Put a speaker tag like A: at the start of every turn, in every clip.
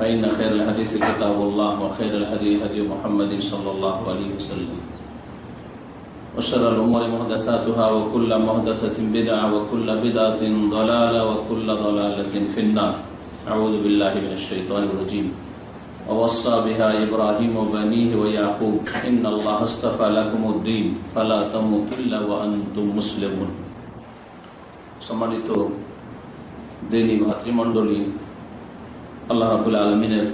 A: فإن خير الحديث كتاب الله وخير الهدي هدي محمد صلى الله عليه وسلم وشر الأمور محدثاتها وكل محدثة بدعة وكل بدعة ضلالة وكل ضلالة في النار أعوذ بالله من الشيطان الرجيم ووصى بها إبراهيم وبنيه ويعقوب إن الله اصطفى لكم الدين فلا تموتن إلا وأنتم مسلمون সম্মানিত দেনী ভাতৃমণ্ডলী আল্লাহ রাবুল আলমিনের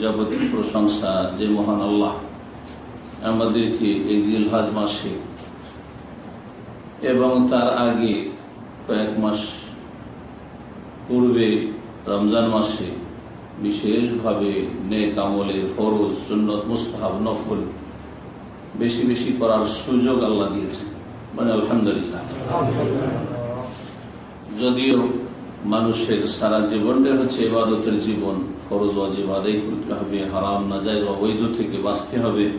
A: যাবতীয় প্রশংসা যে মহান আল্লাহ আমাদেরকে এই জিলহাজ মাসে এবং তার আগে কয়েক মাস পূর্বে রমজান মাসে বিশেষভাবে নেক আমলের ফরজ, সুন্নত, মুস্তাহাব, নফল বেশি বেশি করার সুযোগ আল্লাহ দিয়েছে মানে আলহামদুলিল্লাহ। যদিও মানুষের সারা জীবনটাই হচ্ছে এবাদতের জীবন। ফরজ অজেব আদায় করতে হবে, হারাম না যায় অবৈধ থেকে বাঁচতে হবে।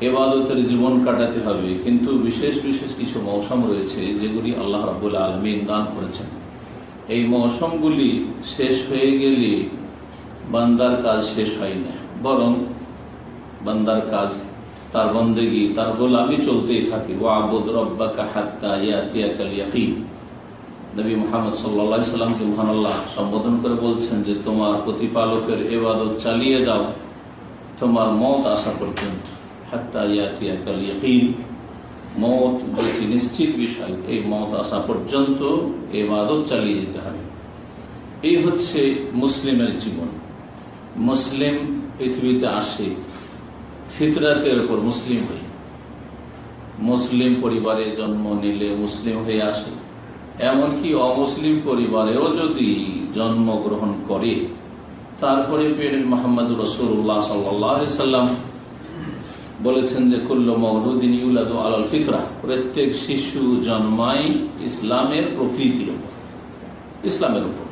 A: এবাদতের জীবন কাটাতে হবে। কিন্তু বিশেষ বিশেষ কিছু মৌসুম রয়েছে যেগুলি আল্লাহ রাবুল আলমিন দান করেছেন। এই মৌসুমগুলি শেষ হয়ে গেলে বান্দার কাজ শেষ হয় না। বরং বান্দার কাজ তার বন্দেগি, তার গোলামি চলতেই থাকে। ও আবুদ রব্বা কাহাত্তা ইয়াতিয়াকাল ইয়াকিন। নবী মোহাম্মদ সাল্লা সাল্লামকে মহান আল্লাহ সম্বোধন করে বলছেন যে, তোমার প্রতিপালকের এবাদত চালিয়ে যাও। তোমার মত আসা পর্যন্ত। মত যেটি নিশ্চিত বিষয়। এই মত আসা পর্যন্ত এবাদত চালিয়ে যেতে হবে। এই হচ্ছে মুসলিমের জীবন। মুসলিম পৃথিবীতে আসে, ফিতরাতের ওপর মুসলিম হয়ে। মুসলিম পরিবারে জন্ম নিলে মুসলিম হয়ে আসে। এমনকি অমুসলিম পরিবারেও যদি জন্মগ্রহণ করে, তারপরে মোহাম্মদ রসুল্লাহ সাল্লাম বলেছেন যে, কুল্ল মৌলুদ্দিন ইউলাদ আল ফিতরা। প্রত্যেক শিশু জন্মায় ইসলামের প্রকৃতির উপর, ইসলামের উপর।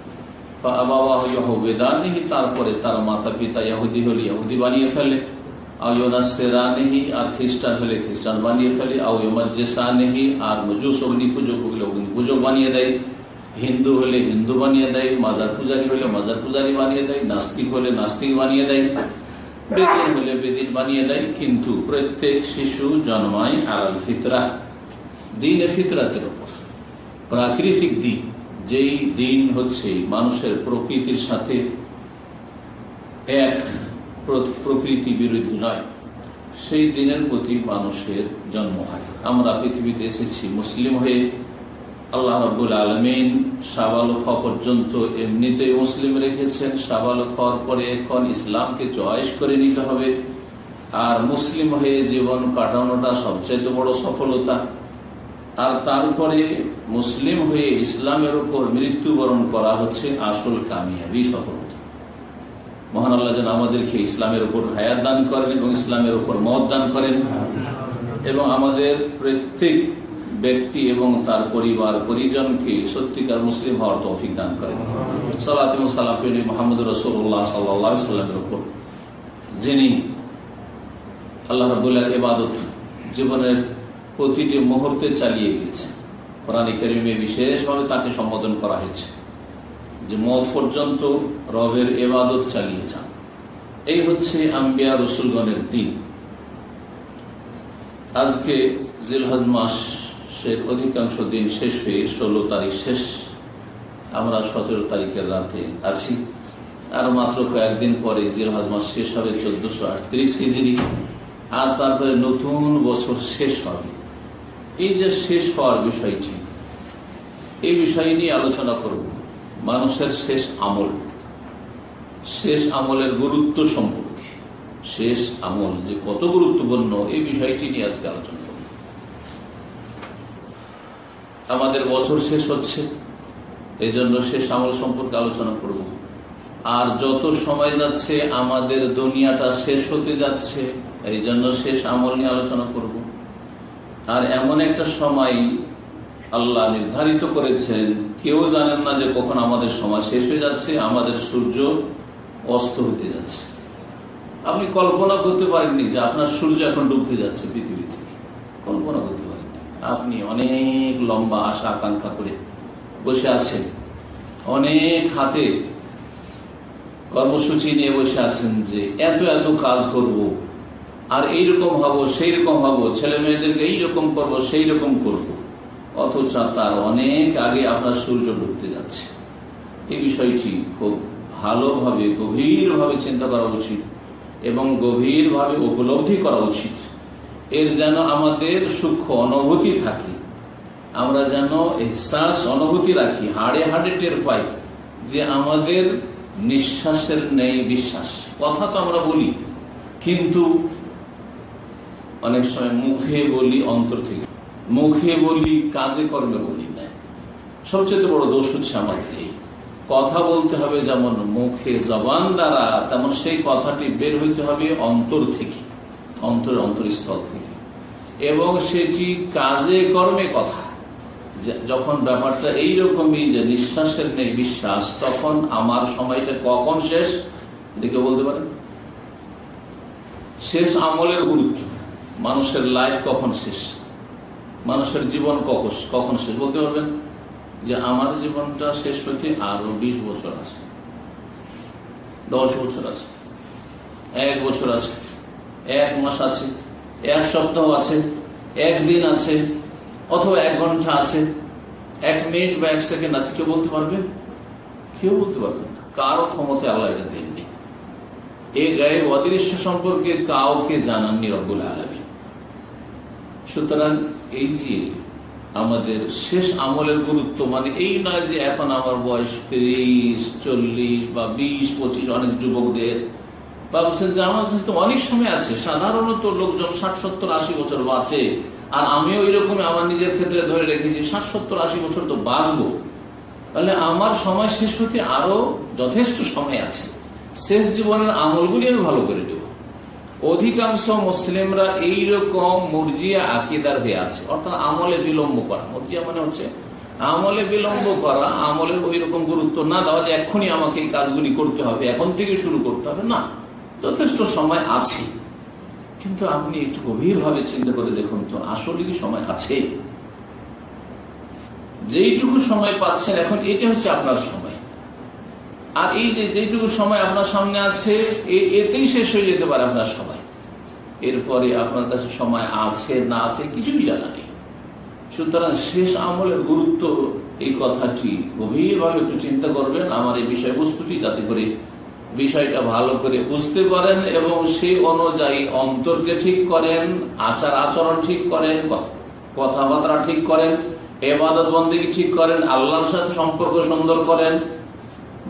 A: তারপরে তার মাতা পিতা ইহুদি হল ইহুদি বানিয়ে ফেলে। নেহি আর খ্রিস্টান হলে খ্রিস্টান বানিয়ে ফেলে নেহি আর মজুস অগ্নি পুজো হলে অগ্নি পুজো বানিয়ে দেয় হিন্দু হলে হিন্দু বানিয়ে দেয় মাজার পূজারী হলে মাজার পূজারী বানিয়ে দেয় নাস্তিক হলে নাস্তিক বানিয়ে দেয় বেদিন হলে বেদিন বানিয়ে দেয় কিন্তু প্রত্যেক শিশু জন্মায় আলাল ফিতরা দিনে ফিতরাতের উপর প্রাকৃতিক দিন যেই দিন হচ্ছে মানুষের প্রকৃতির সাথে এক প্রকৃতি বিরোধী নয়। সেই দিনের প্রতি মানুষের জন্ম হয়। আমরা পৃথিবীতে এসেছি মুসলিম হয়ে। আল্লাহ রাবুল আলমিন হওয়া পর্যন্ত এমনিতেই মুসলিম রেখেছেন। সাবালক হওয়ার পরে এখন ইসলামকে চয়েস করে নিতে হবে। আর মুসলিম হয়ে জীবন কাটানোটা সবচাইতে বড় সফলতা। আর তারপরে মুসলিম হয়ে ইসলামের উপর মৃত্যুবরণ করা হচ্ছে আসল কামিয়াবি সফলতা। মহান আল্লাহ যেন আমাদেরকে ইসলামের উপর হায়াত দান করেন এবং ইসলামের উপর মত দান করেন এবং আমাদের প্রত্যেক ব্যক্তি এবং তার পরিবার, পরিজনকে সত্যিকার মুসলিম হওয়ার তৌফিক দান করেন। সালাতিম সালাম মোহাম্মদ রসুল্লাহ সাল্লাহ সাল্লামের উপর, যিনি আল্লাহ রবুল্লাহ ইবাদত জীবনের প্রতিটি মুহূর্তে চালিয়ে গিয়েছেন কোরআন করিমে বিশেষভাবে তাকে সম্বোধন করা হয়েছে। যে মত পর্যন্ত রবের এবাদত চালিয়ে যান। এই হচ্ছে আম্বিয়া রসুলগণের দিন। আজকে জিলহজ মাস, সে অধিকাংশ দিন শেষ হয়ে ষোলো তারিখ শেষ। আমরা সতেরো তারিখের রাতে আছি। আর মাত্র কয়েকদিন পরে জিলহজ মাস শেষ হবে চোদ্দশো আটত্রিশ হিজড়ি। আর তারপরে নতুন বছর শেষ হবে। এই যে শেষ হওয়ার বিষয়টি, এই বিষয় নিয়ে আলোচনা করব। মানুষের শেষ আমল। শেষ আমলের গুরুত্ব সম্পর্কে। শেষ আমল যে কত গুরুত্বপূর্ণ, এই বিষয়টি নিয়ে আজকে আলোচনা করব। আমাদের বছর শেষ হচ্ছে এই জন্য শেষ আমল সম্পর্কে আলোচনা করব। আর যত সময় যাচ্ছে, আমাদের দুনিয়াটা শেষ হতে যাচ্ছে এই জন্য শেষ আমল নিয়ে আলোচনা করব। আর এমন একটা সময় আল্লাহ নির্ধারিত করেছেন কেউ জানেন না যে কখন আমাদের সময় শেষ হয়ে যাচ্ছে, আমাদের সূর্য অস্ত হতে যাচ্ছে। আপনি কল্পনা করতে পারেননি যে আপনার সূর্য এখন ডুবতে যাচ্ছে পৃথিবী থেকে। কল্পনা করতে পারেননি। আপনি অনেক লম্বা আশা আকাঙ্ক্ষা করে বসে আছেন, অনেক হাতে কর্মসূচি নিয়ে বসে আছেন যে এত এত কাজ করব, আর এইরকম হব সেই রকম হব ছেলে মেয়েদেরকে এইরকম করব সেই রকম করব। অথচ তার অনেক আগে আপনার সূর্য ডুবতে যাচ্ছে। এই বিষয়টি খুব ভালোভাবে, গভীরভাবে চিন্তা করা উচিত এবং গভীরভাবে উপলব্ধি করা উচিত। এর যেন আমাদের সূক্ষ্ম অনুভূতি থাকে, আমরা যেন এহসাস অনুভূতি রাখি, হাড়ে হাড়ে টের পাই যে আমাদের নিঃশ্বাসের নেই বিশ্বাস। কথা তো আমরা বলি, কিন্তু অনেক সময় মুখে বলি অন্তর থেকে। মুখে বলি, কাজে কর্মে বলি না। সবচেয়ে বড় দোষ হচ্ছে আমাদের এই কথা বলতে হবে যেমন মুখে জবান দ্বারা, তেমন সেই কথাটি বের হইতে হবে অন্তর থেকে অন্তর অন্তরস্থল থেকে। এবং সেটি কাজে কর্মে কথা। যখন ব্যাপারটা এইরকমই যে নিঃশ্বাসের নেই বিশ্বাস, তখন আমার সময়টা কখন শেষ? এদিকে বলতে পারেন শেষ আমলের গুরুত্ব। মানুষের লাইফ কখন শেষ? মানুষের জীবন কখন কখন শেষ? বলতে পারবেন যে আমার জীবনটা শেষ হইতে আরও বিশ বছর আছে। দশ বছর আছে। এক বছর আছে। এক মাস আছে। এক সপ্তাহ আছে। একদিন আছে। অথবা এক ঘণ্টা আছে। এক মিনিট বা এক সেকেন্ড আছে। কেউ বলতে পারবে? কেউ বলতে পারবে না। কারও ক্ষমতা আল্লাহ এটা দেননি। এই গায়ের অদৃশ্য সম্পর্কে কাউকে জানাননি রব্বুল আলমী সুতরাং এই যে আমাদের শেষ আমলের গুরুত্ব মানে এই নয় যে এখন আমার বয়স তিরিশ, চল্লিশ বা বিশ, পঁচিশ অনেক যুবকদের, বা আমার অনেক সময় আছে, সাধারণত লোকজন ষাট, সত্তর, আশি বছর বাঁচে, আর আমিও রকম আমার নিজের ক্ষেত্রে ধরে রেখেছি, ষাট, সত্তর, আশি বছর তো বাঁচবো। তাহলে আমার সময় শেষ হতে আরও যথেষ্ট সময় আছে। শেষ জীবনের আমলগুলি আমি ভালো করে দেব অধিকাংশ মুসলিমরা এইরকম মুরজিয়া আকিদার হয়ে আছে। অর্থাৎ আমলে বিলম্ব করা। মুরজিয়া মানে হচ্ছে আমলে বিলম্ব করা আমলের ওই রকম গুরুত্ব না দেওয়া যে এক্ষুনি আমাকে এই কাজগুলি করতে হবে, এখন থেকে শুরু করতে হবে। না, যথেষ্ট সময় আছে। কিন্তু আপনি একটু গভীরভাবে চিন্তা করে দেখুন তো, আসলে কি সময় আছে? যেইটুকু সময় পাচ্ছেন, এখন এটা হচ্ছে আপনার সময়। আর এই যে যেটুকু সময় আপনার সামনে আছে এতেই শেষ হয়ে যেতে পারে আপনার সময় এরপরে আপনার কাছে সময় আছে, না আছে, কিছুই জানা নেই। সুতরাং শেষ আমলের গুরুত্ব এই কথাটি গভীরভাবে একটু চিন্তা করবেন। আমার এই বিষয়বস্তুটি যাতে করে বিষয়টা ভালো করে বুঝতে পারেন এবং সেই অনুযায়ী অন্তরকে ঠিক করেন, আচার আচরণ ঠিক করেন কথাবার্তা ঠিক করেন এবাদত বন্দী ঠিক করেন, আল্লাহর সাথে সম্পর্ক সুন্দর করেন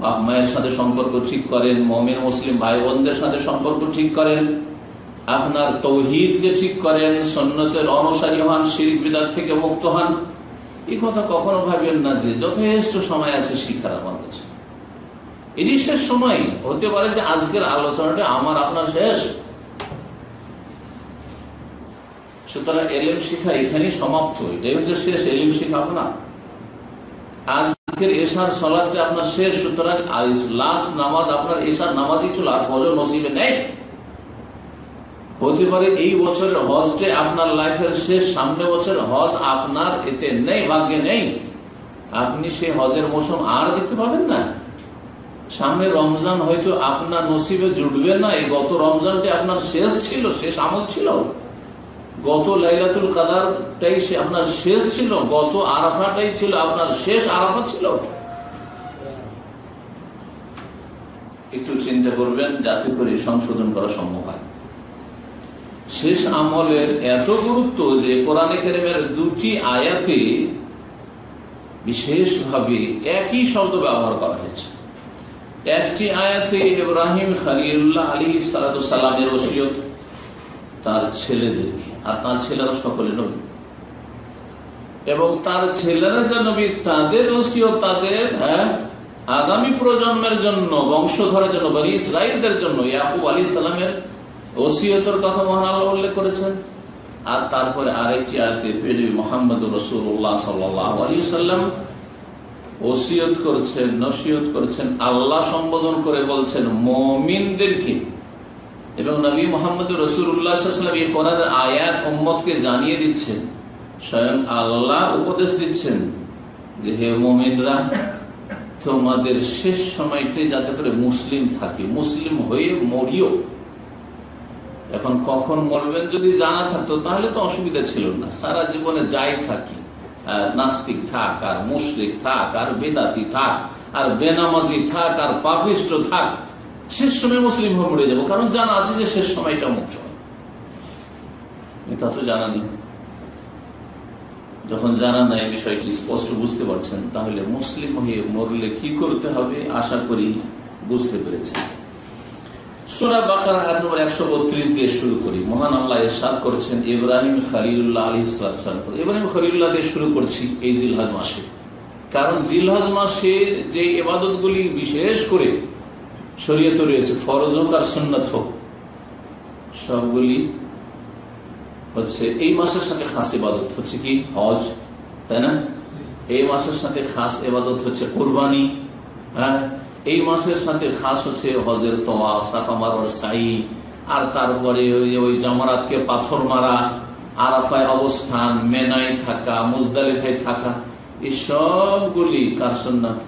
A: বাপ মায়ের সাথে সম্পর্ক ঠিক করেন, মমিন, মুসলিম ভাই বোনদের সাথে সম্পর্ক ঠিক করেন, আপনার তৌহিদকে ঠিক করেন সন্ন্যতের অনুসারী হন, শিরিক বিদার থেকে মুক্ত হন। এই কথা কখনো ভাবেন না যে যথেষ্ট সময় আছে শিক্ষার আমার কাছে। এটি শেষ সময় হতে পারে যে আজকের আলোচনাটা আমার, আপনার শেষ। সুতরাং এলিম শিখা এখানেই সমাপ্ত। এটাই হচ্ছে শেষ, এলিম শিখা আপনার। আজকের এশার সলাদটা আপনার শেষ, সুতরাং লাস্ট নামাজ আপনার এশার নামাজই ছিল আজ হজর নসিবে নেই। হতে পারে এই বছরের হজটে আপনার লাইফের শেষ সামনে বছর হজ আপনার এতে নেই, ভাগ্যে নেই। আপনি সেই হজের মৌসুম আর দেখতে পাবেন না। সামনে রমজান হয়তো আপনার নসিবে জুটবে না, এই গত রমজানটি আপনার শেষ ছিল, শেষ আমল ছিল। গত লাইলাতুল কাদারটাই আপনার শেষ ছিল, গত আরাফাটাই ছিল, আপনার শেষ আরাফা ছিল। একটু চিন্তা করবেন, যাতে করে সংশোধন করা সম্ভব হয়। শেষ আমলের এত গুরুত্ব যে কোরআনে কেরেমের দুটি আয়াতে বিশেষভাবে একই শব্দ ব্যবহার করা হয়েছে। একটি আয়াতে ইব্রাহিম খালিউল্লাহ আলী সালামের ওসিয়ত তার ছেলেদেরকে আর তার ছেলেরা সকলে নবী। এবং তার ছেলেরা যে নবী, তাদের তাদের হ্যাঁ আগামী প্রজন্মের জন্য, বংশধরের জন্য বলি ইসরায়েলদের জন্য, ইয়াকুব আলী ইসলামের ওসিয়তের কথা মহান আল্লাহ উল্লেখ করেছেন। আর তারপরে আরেকটি আয়তে পেরি মোহাম্মদ রসুল্লাহ সাল্লাম ওসিয়ত করছেন, নসিয়ত করছেন, আল্লাহ সম্বোধন করে বলছেন, মমিনদেরকে এবং নবী মোহাম্মদ রসুল্লাহাম এই কোরআন আয়াত মোহাম্মদকে জানিয়ে দিচ্ছেন। স্বয়ং আল্লাহ উপদেশ দিচ্ছেন যে, হে মোমিনরা, তোমাদের শেষ সময়তে যাতে করে মুসলিম থাকে, মুসলিম হয়ে মরিও। এখন কখন মরবেন যদি জানা থাকতো, তাহলে তো অসুবিধা ছিল না। সারা জীবনে যাই থাকি নাস্তিক থাক, আর মুসলিক থাক, আর বেদাতি থাক, আর বেনামাজি থাক, আর পাপিষ্ট থাক শেষ সময় মুসলিম হয়ে মরে যাব। কারণ জানা আছে যে শেষ সময়টা মুখ সময়। তা তো জানা নেই। যখন জানা নাই বিষয়টি স্পষ্ট বুঝতে পারছেন, তাহলে মুসলিম হয়ে মরলে কি করতে হবে আশা করি বুঝতে পেরেছেন। সোরা বাকার নম্বর একশো বত্রিশ দিয়ে শুরু করি। মহান আল্লাহ এরশাদ করছেন ইব্রাহিম খালিউল্লাহ আলী ইব্রাহিম খলিউল্লাহ দিয়ে শুরু করছি এই জিলহাজ মাসে। কারণ জিলহাজ মাসে যে এবাদত বিশেষ করে শরীয়ত রয়েছে ফরজ হোক আর সন্ন্যত হোক সবগুলি হচ্ছে এই মাসের সাথে খাস ইবাদত হচ্ছে কি? হজ তাই না? এই মাসের সাথে খাস এবাদত হচ্ছে কোরবানি হ্যাঁ? এই মাসের সাথে খাস হচ্ছে হজের তোয়াফ সাফা মারার সাই আর তারপরে ওই ওই জামারাতকে পাথর মারা আরাফায় অবস্থান মেনায় থাকা মুজদালিফায় থাকা এই সবগুলি কার সন্ন্যত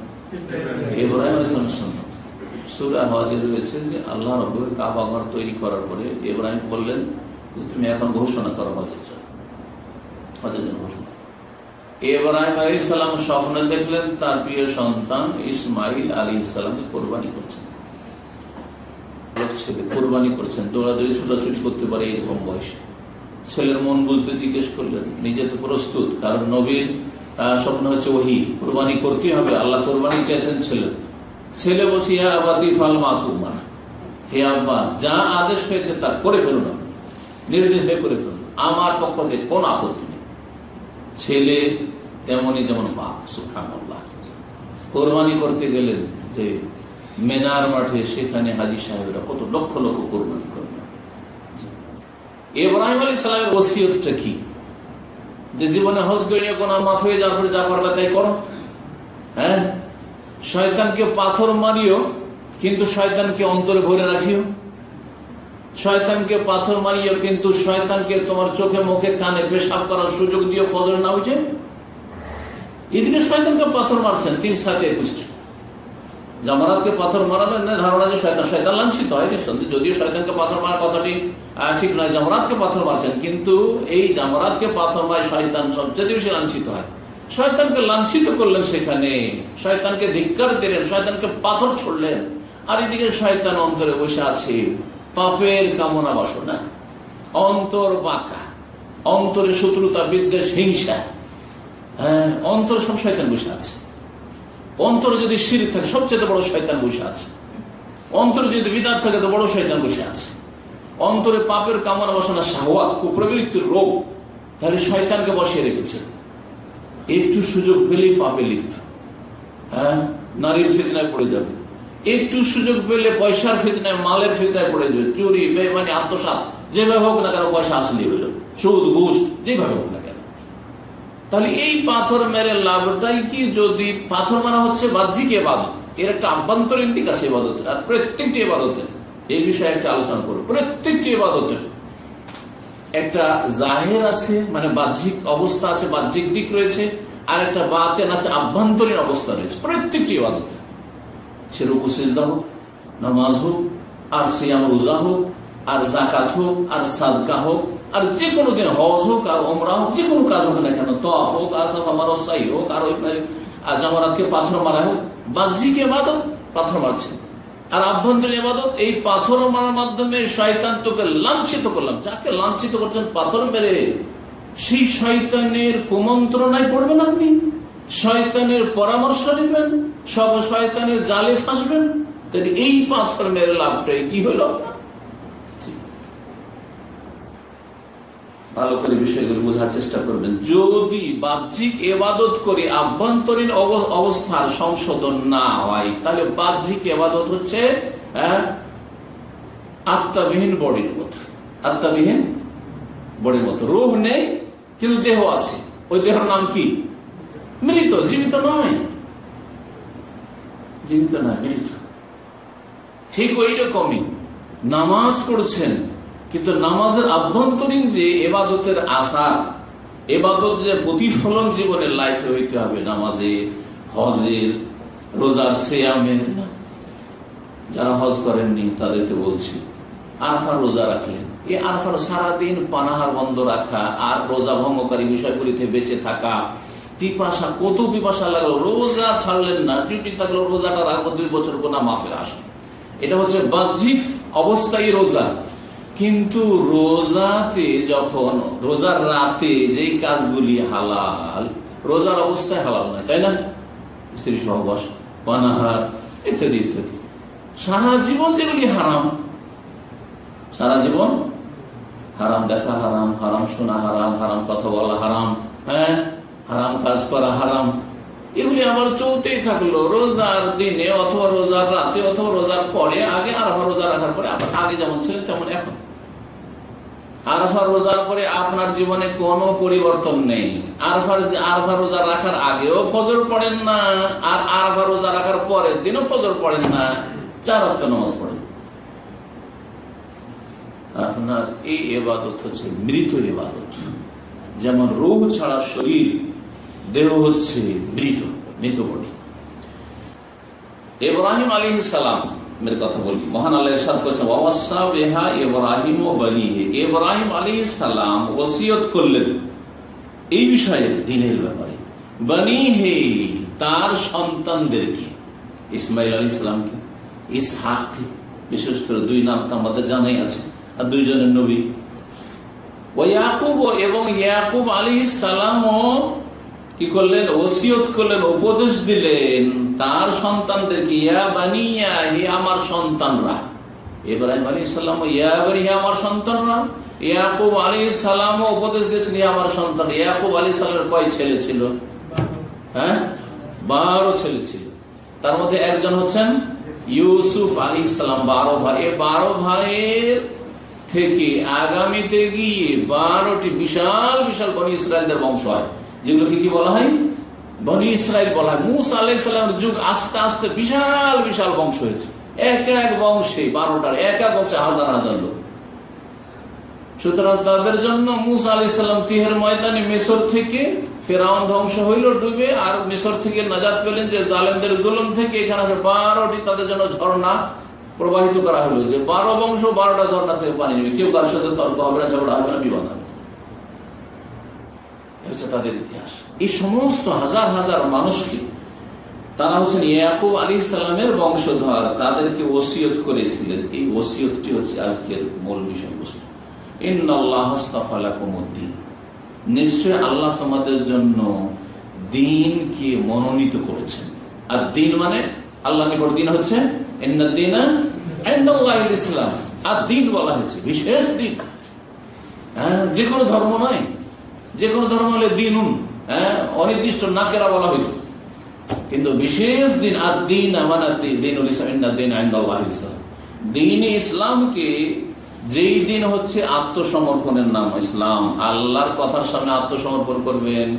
A: এব্রাহিম সন্ন্যত সুরা রয়েছে যে আল্লাহ রবুল কাবাগর তৈরি করার পরে ইব্রাহিম বললেন তুমি এখন ঘোষণা করো হজের জন্য। হজের জন্য ঘোষণা। আলী সালাম স্বপ্ন দেখলেন তার প্রিয় সন্তান ইসমাইল আলী ইসলামকে কোরবানি করছেন। কোরবানি করছেন, দৌড়াদৌড়ি, ছোটাছুটি করতে পারে এরকম বয়সে। ছেলের মন বুঝতে জিজ্ঞেস করলেন, নিজে তো প্রস্তুত, কারণ নবীর স্বপ্ন হচ্ছে ওহি, কোরবানি করতে হবে, আল্লাহ কোরবানি চেয়েছেন ছেলে ছেলে বলছি হ্যাঁ আবার ফাল মাতুমার হে আব্বা, যা আদেশ হয়েছে তা করে ফেলুন নির্দেশ হয়ে করে ফেলুন আমার পক্ষ থেকে কোন আপত্তি নেই। ছেলে তেমনই যেমন বাপ সুখান কোরবানি করতে গেলেন যে, মেনার মাঠে সেখানে হাজি সাহেবরা কত লক্ষ লক্ষ কোরবানি করবেন এব্রাহিম আলী সালামের ওসিয়তটা কি? যে জীবনে হজ গড়িয়ে কোন মাফ হয়ে যাওয়ার পরে যা পারবে তাই করো। হ্যাঁ? শয়তানকে পাথর মারিও, কিন্তু শয়তানকে অন্তরে ভরে রাখিও। শয়তানকে পাথর মারিও, কিন্তু শয়তানকে তোমার চোখে মুখে কানে পেশাব করার সুযোগ দিও, ফজর না উঠে। এদিকে শয়তানকে পাথর মারছেন, তিন সাথে একুশটি। জামারাতকে পাথর মারাবেন, না, ধারণা যে শয়তান শয়তান লাঞ্ছিত হয় নিঃসন্দেহ। যদিও শয়তানকে পাথর মারার কথাটি ঠিক নয় জামারাতকে পাথর মারছেন, কিন্তু এই জামারাতকে পাথর মায় শয়তান সবচেয়ে বেশি লাঞ্ছিত হয়। শয়তানকে লাঞ্ছিত করলেন সেখানে। শয়তানকে ধিক্কার দিলেন, শয়তানকে পাথর ছড়লেন। আর এদিকে শয়তান অন্তরে বসে আছে। পাপের কামনা বাসনা। অন্তর বাঁকা। অন্তরে শত্রুতা, বিদ্বেষ, হিংসা। হ্যাঁ অন্তর সব শয়তান বসে আছে। অন্তর যদি সিঁড়ি থাকে, সবচেয়ে বড় শয়তান বসে আছে। অন্তর যদি বিদার থাকে, তো বড় শয়তান বসে আছে। অন্তরে পাপের কামনা বাসনা, শাহওয়াত, কুপ্রবৃত্তির রোগ, তাহলে শয়তানকে বসিয়ে রেখেছে। একটু সুযোগ পেলেই পাপে লিপ্ত। হ্যাঁ? নারীর ফিতনায় পড়ে যাবে। একটু সুযোগ পেলে পয়সার ফিতনায়, মালের ফিতনায় পড়ে যাবে। চুরি মানে আত্মসাত যেভাবে হোক না কেন পয়সা আসলেই হলো। সুদ, ঘুষ, যেভাবে হোক না কেন। তাহলে এই পাথর মেরে লাভটাই কি? যদি পাথর মারা হচ্ছে বাহ্যিক এবাদত। এর একটা আভ্যন্তরীণ দিক আছে এবাদত আর প্রত্যেকটি এবাদতের। এই বিষয়ে একটা আলোচনা করব। প্রত্যেকটি এবাদতের একটা জাহের আছে মানে বাহ্যিক অবস্থা আছে, বাহ্যিক দিক রয়েছে, আর একটা বাতেন আছে, আভ্যন্তরীণ অবস্থা রয়েছে। প্রত্যেকটি ইবাদতে। সে রুকু, সিজদা হোক, নামাজ হোক, আর সিয়াম, রোজা হোক, আর জাকাত হোক, আর সাদকা হোক, আর যে কোনো দিন হজ হোক, আর ওমরা হোক যে কোনো কাজ হোক না কেন তফ হোক আমার সাই হোক, আর ওই জামারাতকে পাথর মারা হোক, বাহ্যিক এবাদত পাথর মারছে। আর আভ্যন্তরীণ এবাদত এই পাথর মারার মাধ্যমে শয়তান তোকে লাঞ্ছিত করলাম। যাকে লাঞ্ছিত করছেন পাথর মেরে, সেই শয়তানের কুমন্ত্রণায় পড়বেন আপনি। শয়তানের পরামর্শ নেবেন, সব শয়তানের জালে ফাঁসবেন। তাহলে এই পাথর মেরে লাভটাই কি হইল ভালো করে বিষয়গুলো বোঝার চেষ্টা করবেন। যদি বাহ্যিক এবাদত করে আভ্যন্তরীণ অবস্থার সংশোধন না হয় তাহলে বাহ্যিক এবাদত হচ্ছে হ্যাঁ, আত্মাবিহীন বডির মতো। আত্মাবিহীন বডির মতো। রোগ নেই কিন্তু দেহ আছে। ওই দেহর নাম কি? মৃত। জীবিত নয়। জীবিত নয় মৃত। ঠিক ওই রকমই নামাজ পড়ছেন কিন্তু নামাজের আভ্যন্তরীণ যে এবাদতের আশার এবাদত যে প্রতিফলন জীবনের লাইফে হইতে হবে নামাজে হজের রোজার সেয়ামের যারা হজ করেননি তাদেরকে বলছি আরফা রোজা রাখলেন। এই আরফার সারাদিন পানাহার বন্ধ রাখা আর রোজা ভঙ্গকারী বিষয়গুলিতে বেঁচে থাকা পিপাসা কত পিপাসা লাগল রোজা ছাড়লেন না ডিউটি থাকল রোজাটা রাখব দুই বছর কোনা মাফের আসা এটা হচ্ছে বাহ্যিক অবস্থায় রোজা। কিন্তু রোজাতে যখন, রোজার রাতে যেই কাজগুলি হালাল, রোজার অবস্থায় হালাল নয়, তাই না? স্ত্রী সহবাস পানাহার ইত্যাদি ইত্যাদি। সারা জীবন যেগুলি হারাম, সারা জীবন হারাম, দেখা হারাম হারাম শোনা হারাম হারাম কথা বলা হারাম হ্যাঁ? হারাম কাজ করা হারাম, এগুলি আবার চলতেই থাকল, রোজার দিনে অথবা রোজার রাতে অথবা রোজার পরে, আগে আর রোজা রাখার পরে, আবার আগে যেমন ছিল, তেমন এখন। আরফা রোজার পরে আপনার জীবনে কোনো পরিবর্তন নেই। আরফার আরফা রোজা রাখার আগেও ফজর পড়েন না, আর আরফা রোজা রাখার পরের দিনও ফজর পড়েন না। চার অর্থ নামাজ পড়েন। আপনার এই এবাদত হচ্ছে মৃত এবাদত। যেমন রোগ ছাড়া শরীর, দেহ হচ্ছে মৃত মৃত বডি। ইব্রাহিম আলী সালাম এর কথা বলি মহান আল্লাহ ইব্রাহিম ও বানিহি। ইব্রাহিম আলাইহিস সালাম ওসিয়ত করলেন এই বিষয়ে দিনের ব্যাপারে। বানিহি, তার সন্তানদেরকে। ইসমাইল আলী ইসলামকে ইসহাককে, বিশেষ করে দুই নাম তো আমাদের জানাই আছে, আর দুইজনের নবী। ও ইয়াকুব এবং ইয়াকুব আলী সালামও কি করলেন? ওসিয়ত করলেন, উপদেশ দিলেন। তার সন্তানদেরকে, ইয়া বানিয়া হে, আমার সন্তানরা। ইব্রাহিম আলী সাল্লাম ইয়া বানি আমার সন্তানরা। ইয়াকুব আলী সালাম উপদেশ দিয়েছেন আমার সন্তান। ইয়াকুব আলী সালামের কয় ছেলে ছিল? হ্যাঁ? বারো ছেলে ছিল। তার মধ্যে একজন হচ্ছেন ইউসুফ আলী সালাম, বারো ভাই। এ বারো ভাইয়ের থেকে আগামীতে গিয়ে বারোটি বিশাল বিশাল বনি ইসরায়েলদের বংশ হয়। যেগুলোকে কি বলা হয়? বনি ইসরায়েল বলা হয়। মুসা আলাই সাল্লামের যুগ আস্তে আস্তে বিশাল বিশাল বংশ হয়েছে। এক এক বংশে বারোটার, এক এক বংশে হাজার হাজার লোক। সুতরাং তাদের জন্য মুসা তিহের ময়দানে মেসর থেকে ফেরাউন ধ্বংস হইল, ডুবে আর মিশর থেকে নাজাদ পেলেন যে জালেমদের জুলুম থেকে এখানে আছে বারোটি তাদের জন্য ঝর্ণা প্রবাহিত করা হলো। যে বারো বংশ, বারোটা ঝর্ণা থেকে পানি নেবে। কেউ কারোর সাথে তর্ক হবে না, ঝগড়া হবে না, বিবাদ হবে হচ্ছে তাদের ইতিহাস। এই সমস্ত হাজার হাজার মানুষকে তারা হচ্ছেন ইয়াকুব আলী সালামের বংশধর, তাদেরকে ওসিয়ত করেছিলেন। এই ওসিয়তটি হচ্ছে আজকের মূল বিষয়বস্তু। নিশ্চয় আল্লাহ তোমাদের জন্য দিনকে মনোনীত করেছেন। আর দিন মানে আল্লাহ নিকট দিন হচ্ছে ইসলাম। আর দিন বলা হয়েছে, বিশেষ দিন। হ্যাঁ যে কোনো ধর্ম নয়। যে কোনো ধর্ম হলে দিন হ্যাঁ? অনির্দিষ্ট না কেরা বলা হইত কিন্তু বিশেষ দিন, আর দিন আমার দিন দিন ইসলামকে যেই দিন হচ্ছে আত্মসমর্পণের নাম ইসলাম। আল্লাহর কথার সামনে আত্মসমর্পণ করবেন।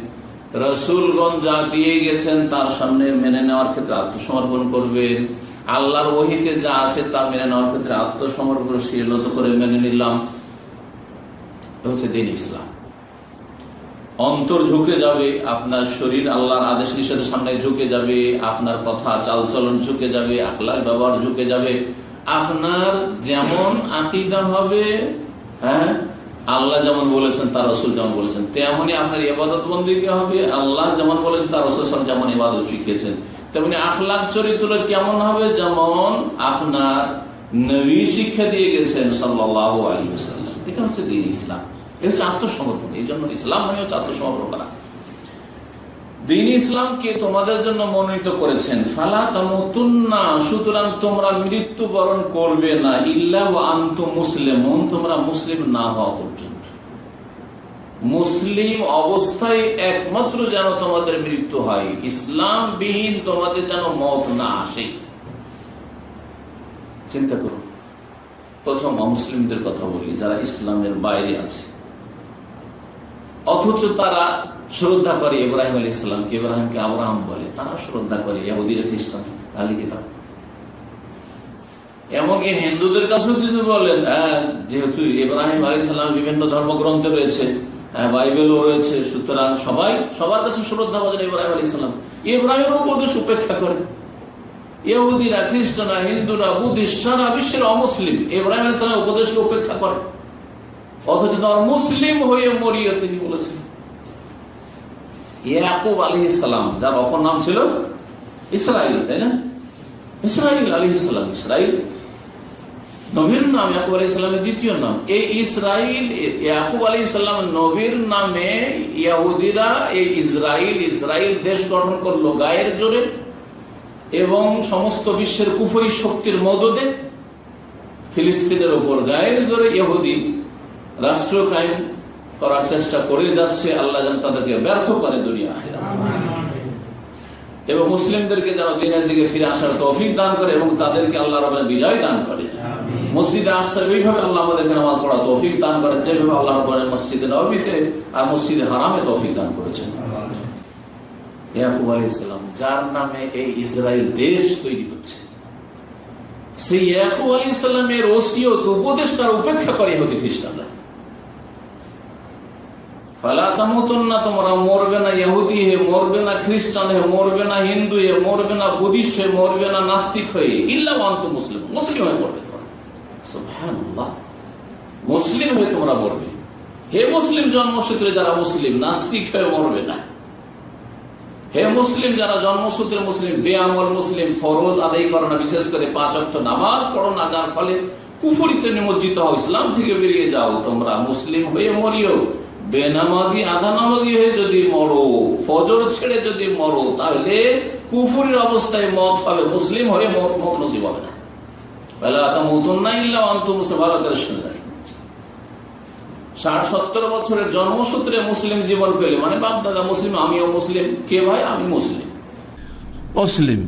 A: রসুলগঞ্জ যা দিয়ে গেছেন তার সামনে মেনে নেওয়ার ক্ষেত্রে আত্মসমর্পণ করবেন। আল্লাহর ওহিতে যা আছে তা মেনে নেওয়ার ক্ষেত্রে আত্মসমর্পণ আত্মসমর্পণশীলত করে মেনে নিলাম। হচ্ছে দিন ইসলাম। অন্তর ঝুঁকে যাবে, আপনার শরীর আল্লাহর আদেশ নিষেধের সামনে ঝুঁকে যাবে, আপনার কথা চালচলন ঝুঁকে যাবে আখলার ব্যবহার ঝুঁকে যাবে। আপনার যেমন আকিদা হবে হ্যাঁ আল্লাহ যেমন বলেছেন, তার রসুল যেমন বলেছেন তেমনই আপনার ইবাদত বন্দী হবে, আল্লাহ যেমন বলেছেন, তার রসুল যেমন ইবাদত শিখিয়েছেন। তেমনি আখলাখ চরিত্র কেমন হবে? যেমন আপনার নবী শিক্ষা দিয়ে গেছেন সাল্লাহ আলী সাল্লাম এটা হচ্ছে দিন ইসলাম। হচ্ছে আত্মসমর্পণ, এই জন্য ইসলাম মানে হচ্ছে আত্মসমর্পণ করা। দিন ইসলামকে তোমাদের জন্য মনোনীত করেছেন। ফালা তামতুন্না, সুতরাং তোমরা মৃত্যুবরণ করবে না। ইল্লা আন্ত মুসলিম তোমরা মুসলিম না হওয়া পর্যন্ত। মুসলিম অবস্থায় একমাত্র যেন তোমাদের মৃত্যু হয়। ইসলাম বিহীন তোমাদের যেন মত না আসে। চিন্তা করুন। প্রথম অমুসলিমদের কথা বলি, যারা ইসলামের বাইরে আছে। অথচ তারা শ্রদ্ধা করে ইব্রাহিম আলী ইসলামকে ইব্রাহিমকে আব্রাহাম বলে। তারা শ্রদ্ধা করে খ্রিস্টান আলী কিতাব। এমনকি হিন্দুদের কাছেও যদি বলেন হ্যাঁ, যেহেতু ইব্রাহিম আলী সাল্লাম বিভিন্ন ধর্মগ্রন্থে রয়েছে হ্যাঁ, বাইবেলও রয়েছে সুতরাং সবাই সবার কাছে শ্রদ্ধা বাজেন ইব্রাহিম আলী সাল্লাম ইব্রাহিমের উপদেশ উপেক্ষা করে। ইহুদিরা খ্রিস্টানরা হিন্দুরা বুদ্ধিস্ট সারা বিশ্বের অমুসলিম ইব্রাহিম আলী সাল্লাম উপদেশকে উপেক্ষা করে। অথচ তোমার মুসলিম হয়ে মরিয়ে তিনি বলেছেন। ইয়াকুব আলী ইসলাম যার অপর নাম ছিল ইসরাইল তাই না? ইসরাইল আলী ইসলাম ইসরাইল নবীর নাম ইয়াকুব আলী ইসলামের দ্বিতীয় নাম। এই ইসরাইল ইয়াকুব আলী ইসলাম নবীর নামে ইয়াহুদিরা এই ইসরাইল ইসরাইল দেশ গঠন করল গায়ের জোরে এবং সমস্ত বিশ্বের কুফরি শক্তির মদদে ফিলিস্তিনের ওপর গায়ের জোরে ইহুদি রাষ্ট্র কায়েম করার চেষ্টা করে যাচ্ছে আল্লাহ যেন তাদেরকে ব্যর্থ করে দুনিয়া আখিরাত। এবং মুসলিমদেরকে যেন দিনের দিকে ফিরে আসার তৌফিক দান করে এবং তাদেরকে আল্লাহ রবের বিজয় দান করে। মসজিদে আসা ওইভাবে আল্লাহ আমাদেরকে নামাজ পড়া তৌফিক দান করেন যেভাবে আল্লাহ রবের মসজিদে নবীতে আর মসজিদে হারামে তৌফিক দান করেছেন। ইয়াকুব আলী ইসলাম যার নামে এই ইসরায়েল দেশ তৈরি হচ্ছে। সেই ইয়াকুব আলী ইসলামের ওসিয়ত উপদেশ তার উপেক্ষা করে ইহুদি খ্রিস্টানরা। ফালা তামুতুন্না, তোমরা মরবে না ইহুদি হে, মরবে না খ্রিস্টান হে, মরবে না হিন্দু হে, মরবে না বুদ্ধিস্ট হয়ে মরবে না নাস্তিক হয়ে, ইল্লা অন্ত মুসলিম মুসলিম হয়ে মরবে তোমরা। মুসলিম হয়ে তোমরা মরবে। হে মুসলিম জন্মসূত্রে যারা মুসলিম, নাস্তিক হয়ে মরবে না। হে মুসলিম যারা জন্মসূত্রে মুসলিম, বেআমল মুসলিম, ফরজ আদায় করো না, বিশেষ করে পাঁচ অক্ট নামাজ পড়ো না, যার ফলে কুফুরিতে নিমজ্জিত হও, ইসলাম থেকে বেরিয়ে যাও, তোমরা মুসলিম হয়ে মরিও। বেনামাজি আধা নামাজি হয়ে যদি মরো, ফজর ছেড়ে যদি মরো, তাহলে কুফুরির অবস্থায় মত হবে, মুসলিম হয়ে মত নসিব হবে না। ষাট, সত্তর বছরের জন্মসূত্রে মুসলিম জীবন পেলে মানে বাপ দাদা মুসলিম, আমিও মুসলিম, কে ভাই? আমি মুসলিম। মুসলিম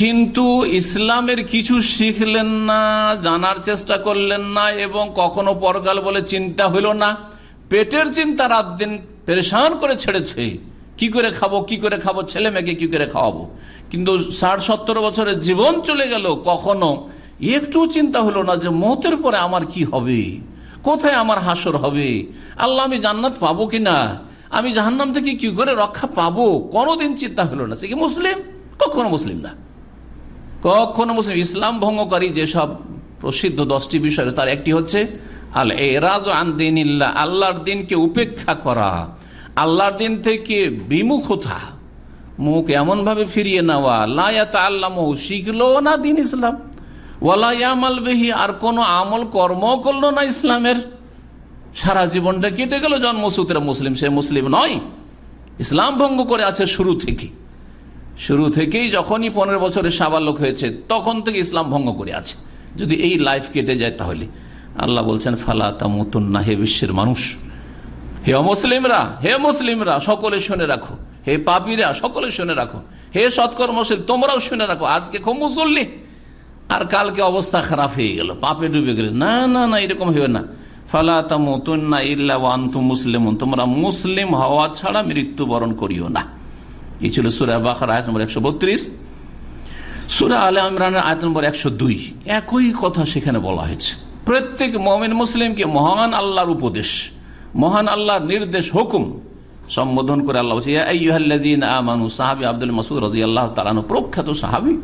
A: কিন্তু ইসলামের কিছু শিখলেন না, জানার চেষ্টা করলেন না, এবং কখনো পরকাল বলে চিন্তা হইল না। পেটের চিন্তা রাত দিন পেরেশান করে ছেড়েছে। কি করে খাব, কি করে খাব, ছেলে মেয়েকে কি করে খাওয়াবো? কিন্তু ষাট, সত্তর বছরের জীবন চলে গেল, কখনো একটু চিন্তা হলো না যে মতের পরে আমার কি হবে? কোথায় আমার হাসর হবে? আল্লাহ আমি জান্নাত পাবো কিনা? আমি জাহান্নাম থেকে কি করে রক্ষা পাবো? কোনোদিন চিন্তা হলো না। সে কি মুসলিম? কখনো মুসলিম না। কখনো মুসলিম। ইসলাম ভঙ্গকারী যেসব প্রসিদ্ধ দশটি বিষয়, তার একটি হচ্ছে আল এরাজ আনদিন আল্লাহর দিনকে উপেক্ষা করা, আল্লাহর দিন থেকে বিমুখতা, মুখ এমন ভাবে ফিরিয়ে নেওয়া লায়াত আল্লাহ শিখলো না দিন ইসলাম ওয়ালায়ামাল বেহি, আর কোন আমল কর্ম করল না ইসলামের। সারা জীবনটা কেটে গেল জন্মসূত্রে মুসলিম, সে মুসলিম নয়। ইসলাম ভঙ্গ করে আছে শুরু থেকে। শুরু থেকেই যখনই পনেরো বছরের সাবালক হয়েছে, তখন থেকে ইসলাম ভঙ্গ করে আছে। যদি এই লাইফ কেটে যায় তাহলে। আল্লাহ বলছেন, ফালা তামুতুন্না হে বিশ্বের মানুষ। হে অমুসলিমরা, হে মুসলিমরা, সকলে শুনে রাখো। হে পাপিরা, সকলে শুনে রাখো। হে সৎকর্মশীল, তোমরাও শুনে রাখো। আজকে খুব মুসল্লি। আর কালকে অবস্থা খারাপ হয়ে গেল, পাপে ডুবে গেলে না না না, এরকম হইবে না। ফালা তামুতুন্না ইল্লা ওয়ান্তু মুসলিম তোমরা মুসলিম হওয়া ছাড়া মৃত্যুবরণ করিও না। এই ছিল সুরা বাখার আয়াত নম্বর একশো বত্রিশ। সুরা আলে ইমরানের আয়াত নম্বর একশো দুই। একই কথা সেখানে বলা হয়েছে। প্রত্যেক মমিন মুসলিমকে মহান আল্লাহর উপদেশ, মহান আল্লাহর নির্দেশ, হুকুম সম্বোধন করে আল্লাহ সাহাবি মাসুদ প্রখ্যাত সাহাবি,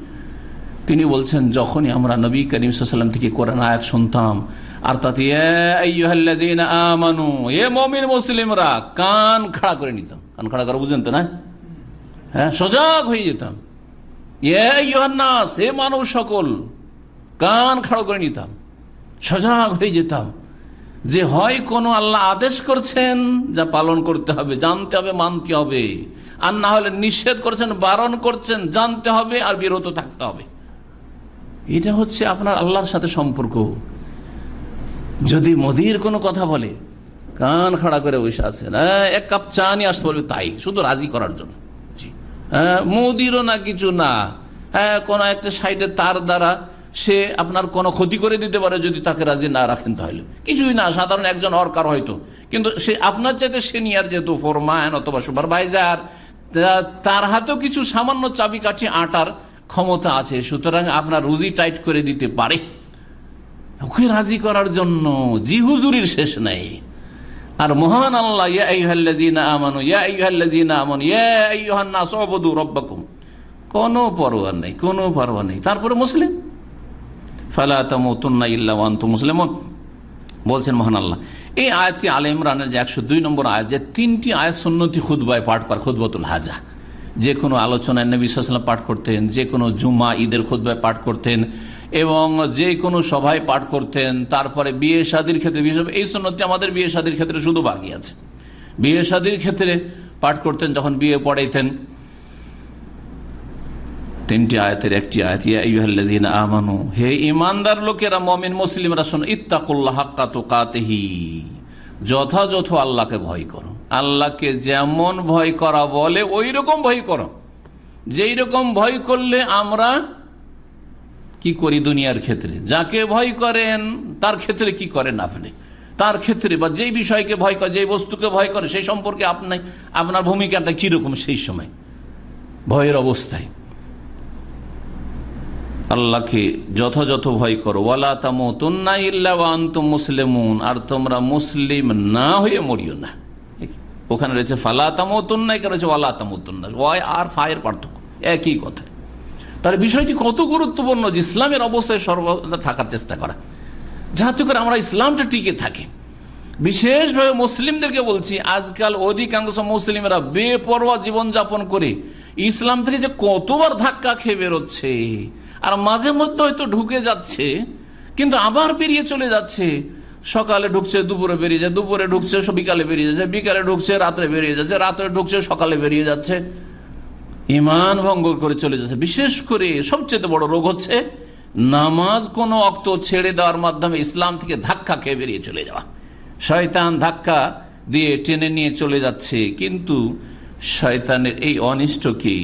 A: তিনি বলছেন, যখনই আমরা নবী করিম সাল্লাম থেকে কোরআন আয়াত শুনতাম, আর তাতে এ মুসলিমরা, কান খাড়া করে নিতাম। কান খাড়া করে বুঝেন তো না? হ্যাঁ সজাগ হয়ে যেতাম। হে মানব সকল, কান খাড়া করে নিতাম। সজাগ হয়ে যেতাম। যে হয় কোনো আল্লাহ আদেশ করছেন, যা পালন করতে হবে, জানতে হবে, মানতে হবে। আর না হলে নিষেধ করছেন, বারণ করছেন, জানতে হবে আর বিরত থাকতে হবে। এটা হচ্ছে আপনার আল্লাহর সাথে সম্পর্ক। যদি মোদির কোনো কথা বলে,
B: কান খাড়া করে বসে আছেন হ্যাঁ এক কাপ চা নিয়ে আসতে বলবে তাই, শুধু রাজি করার জন্য। হ্যাঁ মোদিরও না কিছু না। হ্যাঁ কোন একটা সাইডে তার দ্বারা সে আপনার কোনো ক্ষতি করে দিতে পারে যদি তাকে রাজি না রাখেন তাহলে। কিছুই না, সাধারণ একজন অরকার হয়তো। কিন্তু সে আপনার চাইতে সিনিয়র যেহেতু ফোরম্যান অথবা সুপারভাইজার তার হাতেও কিছু সামান্য চাবিকাঠি আটার ক্ষমতা আছে। সুতরাং আপনার রুজি টাইট করে দিতে পারে। ওকে রাজি করার জন্য জি হুজুরির শেষ নেই। আর মহান আল্লাহ কোনো পরোয়া নেই, কোনো পরোয়া নেই। তারপরে মুসলিম? ফালা তামুতুন্না ইল্লা ওয়া আনতুম মুসলিমুন। বলছেন মহান আল্লাহ, এই আয়াতটি আলে ইমরানের যে একশো দুই নম্বর আয়াত, যে তিনটি আয়াত সুন্নতি খুদবায় পাঠ কর খুদবতুল হাজা। যে কোনো আলোচনায় নবী সাল্লাম পাঠ করতেন, যে কোনো জুমা, ঈদের খুদবায় পাঠ করতেন, এবং যে কোনো সভায় পাঠ করতেন, তারপরে বিয়ে শাদির ক্ষেত্রে এই সন্ন্যতি আমাদের বিয়ে শাদির ক্ষেত্রে শুধু বাকি আছে। বিয়ে শাদির ক্ষেত্রে পাঠ করতেন, যখন বিয়ে পড়াইতেন তিনটি আয়াতের একটি আয়াত আমানু হে ইমানদার লোকেরা, মমিন, মুসলিমরা শোনো, ইত্তাকুল্লাহ হাক্কা তুকাতিহি যথাযথ আল্লাহকে ভয় করো। আল্লাহকে যেমন ভয় করা বলে ওই রকম ভয় করো। যেই রকম ভয় করলে আমরা কি করি দুনিয়ার ক্ষেত্রে? যাকে ভয় করেন, তার ক্ষেত্রে কি করেন আপনি? তার ক্ষেত্রে বা যেই বিষয়কে ভয় করে, যেই বস্তুকে ভয় করে, সেই সম্পর্কে আপনি, আপনার ভূমিকাটা কীরকম সেই সময়? ভয়ের অবস্থায়। আল্লাহকে যথাযথ ভয় করো। ওয়ালা তামো তন্না ইল্লা মুসলিমুন। আর তোমরা মুসলিম না হয়ে মরিও না। ওখানে রয়েছে ফালা তামো তন্না এখানে রয়েছে ওয়ালা তামো তন্না ওয়াই আর ফায়ের পার্থক্য। একই কথা। তার বিষয়টি কত গুরুত্বপূর্ণ যে ইসলামের অবস্থায় সর্বদা থাকার চেষ্টা করা। যাতে করে আমরা ইসলামটা টিকে থাকি। বিশেষভাবে মুসলিমদেরকে বলছি, আজকাল অধিকাংশ মুসলিমরা বেপরোয়া জীবনযাপন করে ইসলাম থেকে যে কতবার ধাক্কা খেয়ে বেরোচ্ছে আর মাঝে মধ্যে হয়তো ঢুকে যাচ্ছে, কিন্তু আবার বেরিয়ে চলে যাচ্ছে। সকালে ঢুকছে, দুপুরে বেরিয়ে যায়, দুপুরে ঢুকছে বিকালে বেরিয়ে যাচ্ছে বিকালে ঢুকছে, রাত্রে বেরিয়ে যাচ্ছে, রাত্রে ঢুকছে, সকালে বেরিয়ে যাচ্ছে। ইমান ভঙ্গ করে চলে যাচ্ছে। বিশেষ করে সবচেয়ে বড় রোগ হচ্ছে নামাজ কোন অক্ত ছেড়ে দেওয়ার মাধ্যমে ইসলাম থেকে ধাক্কা খেয়ে বেরিয়ে চলে যাওয়া। শয়তান ধাক্কা দিয়ে টেনে নিয়ে চলে যাচ্ছে, কিন্তু শয়তানের এই অনিষ্টকে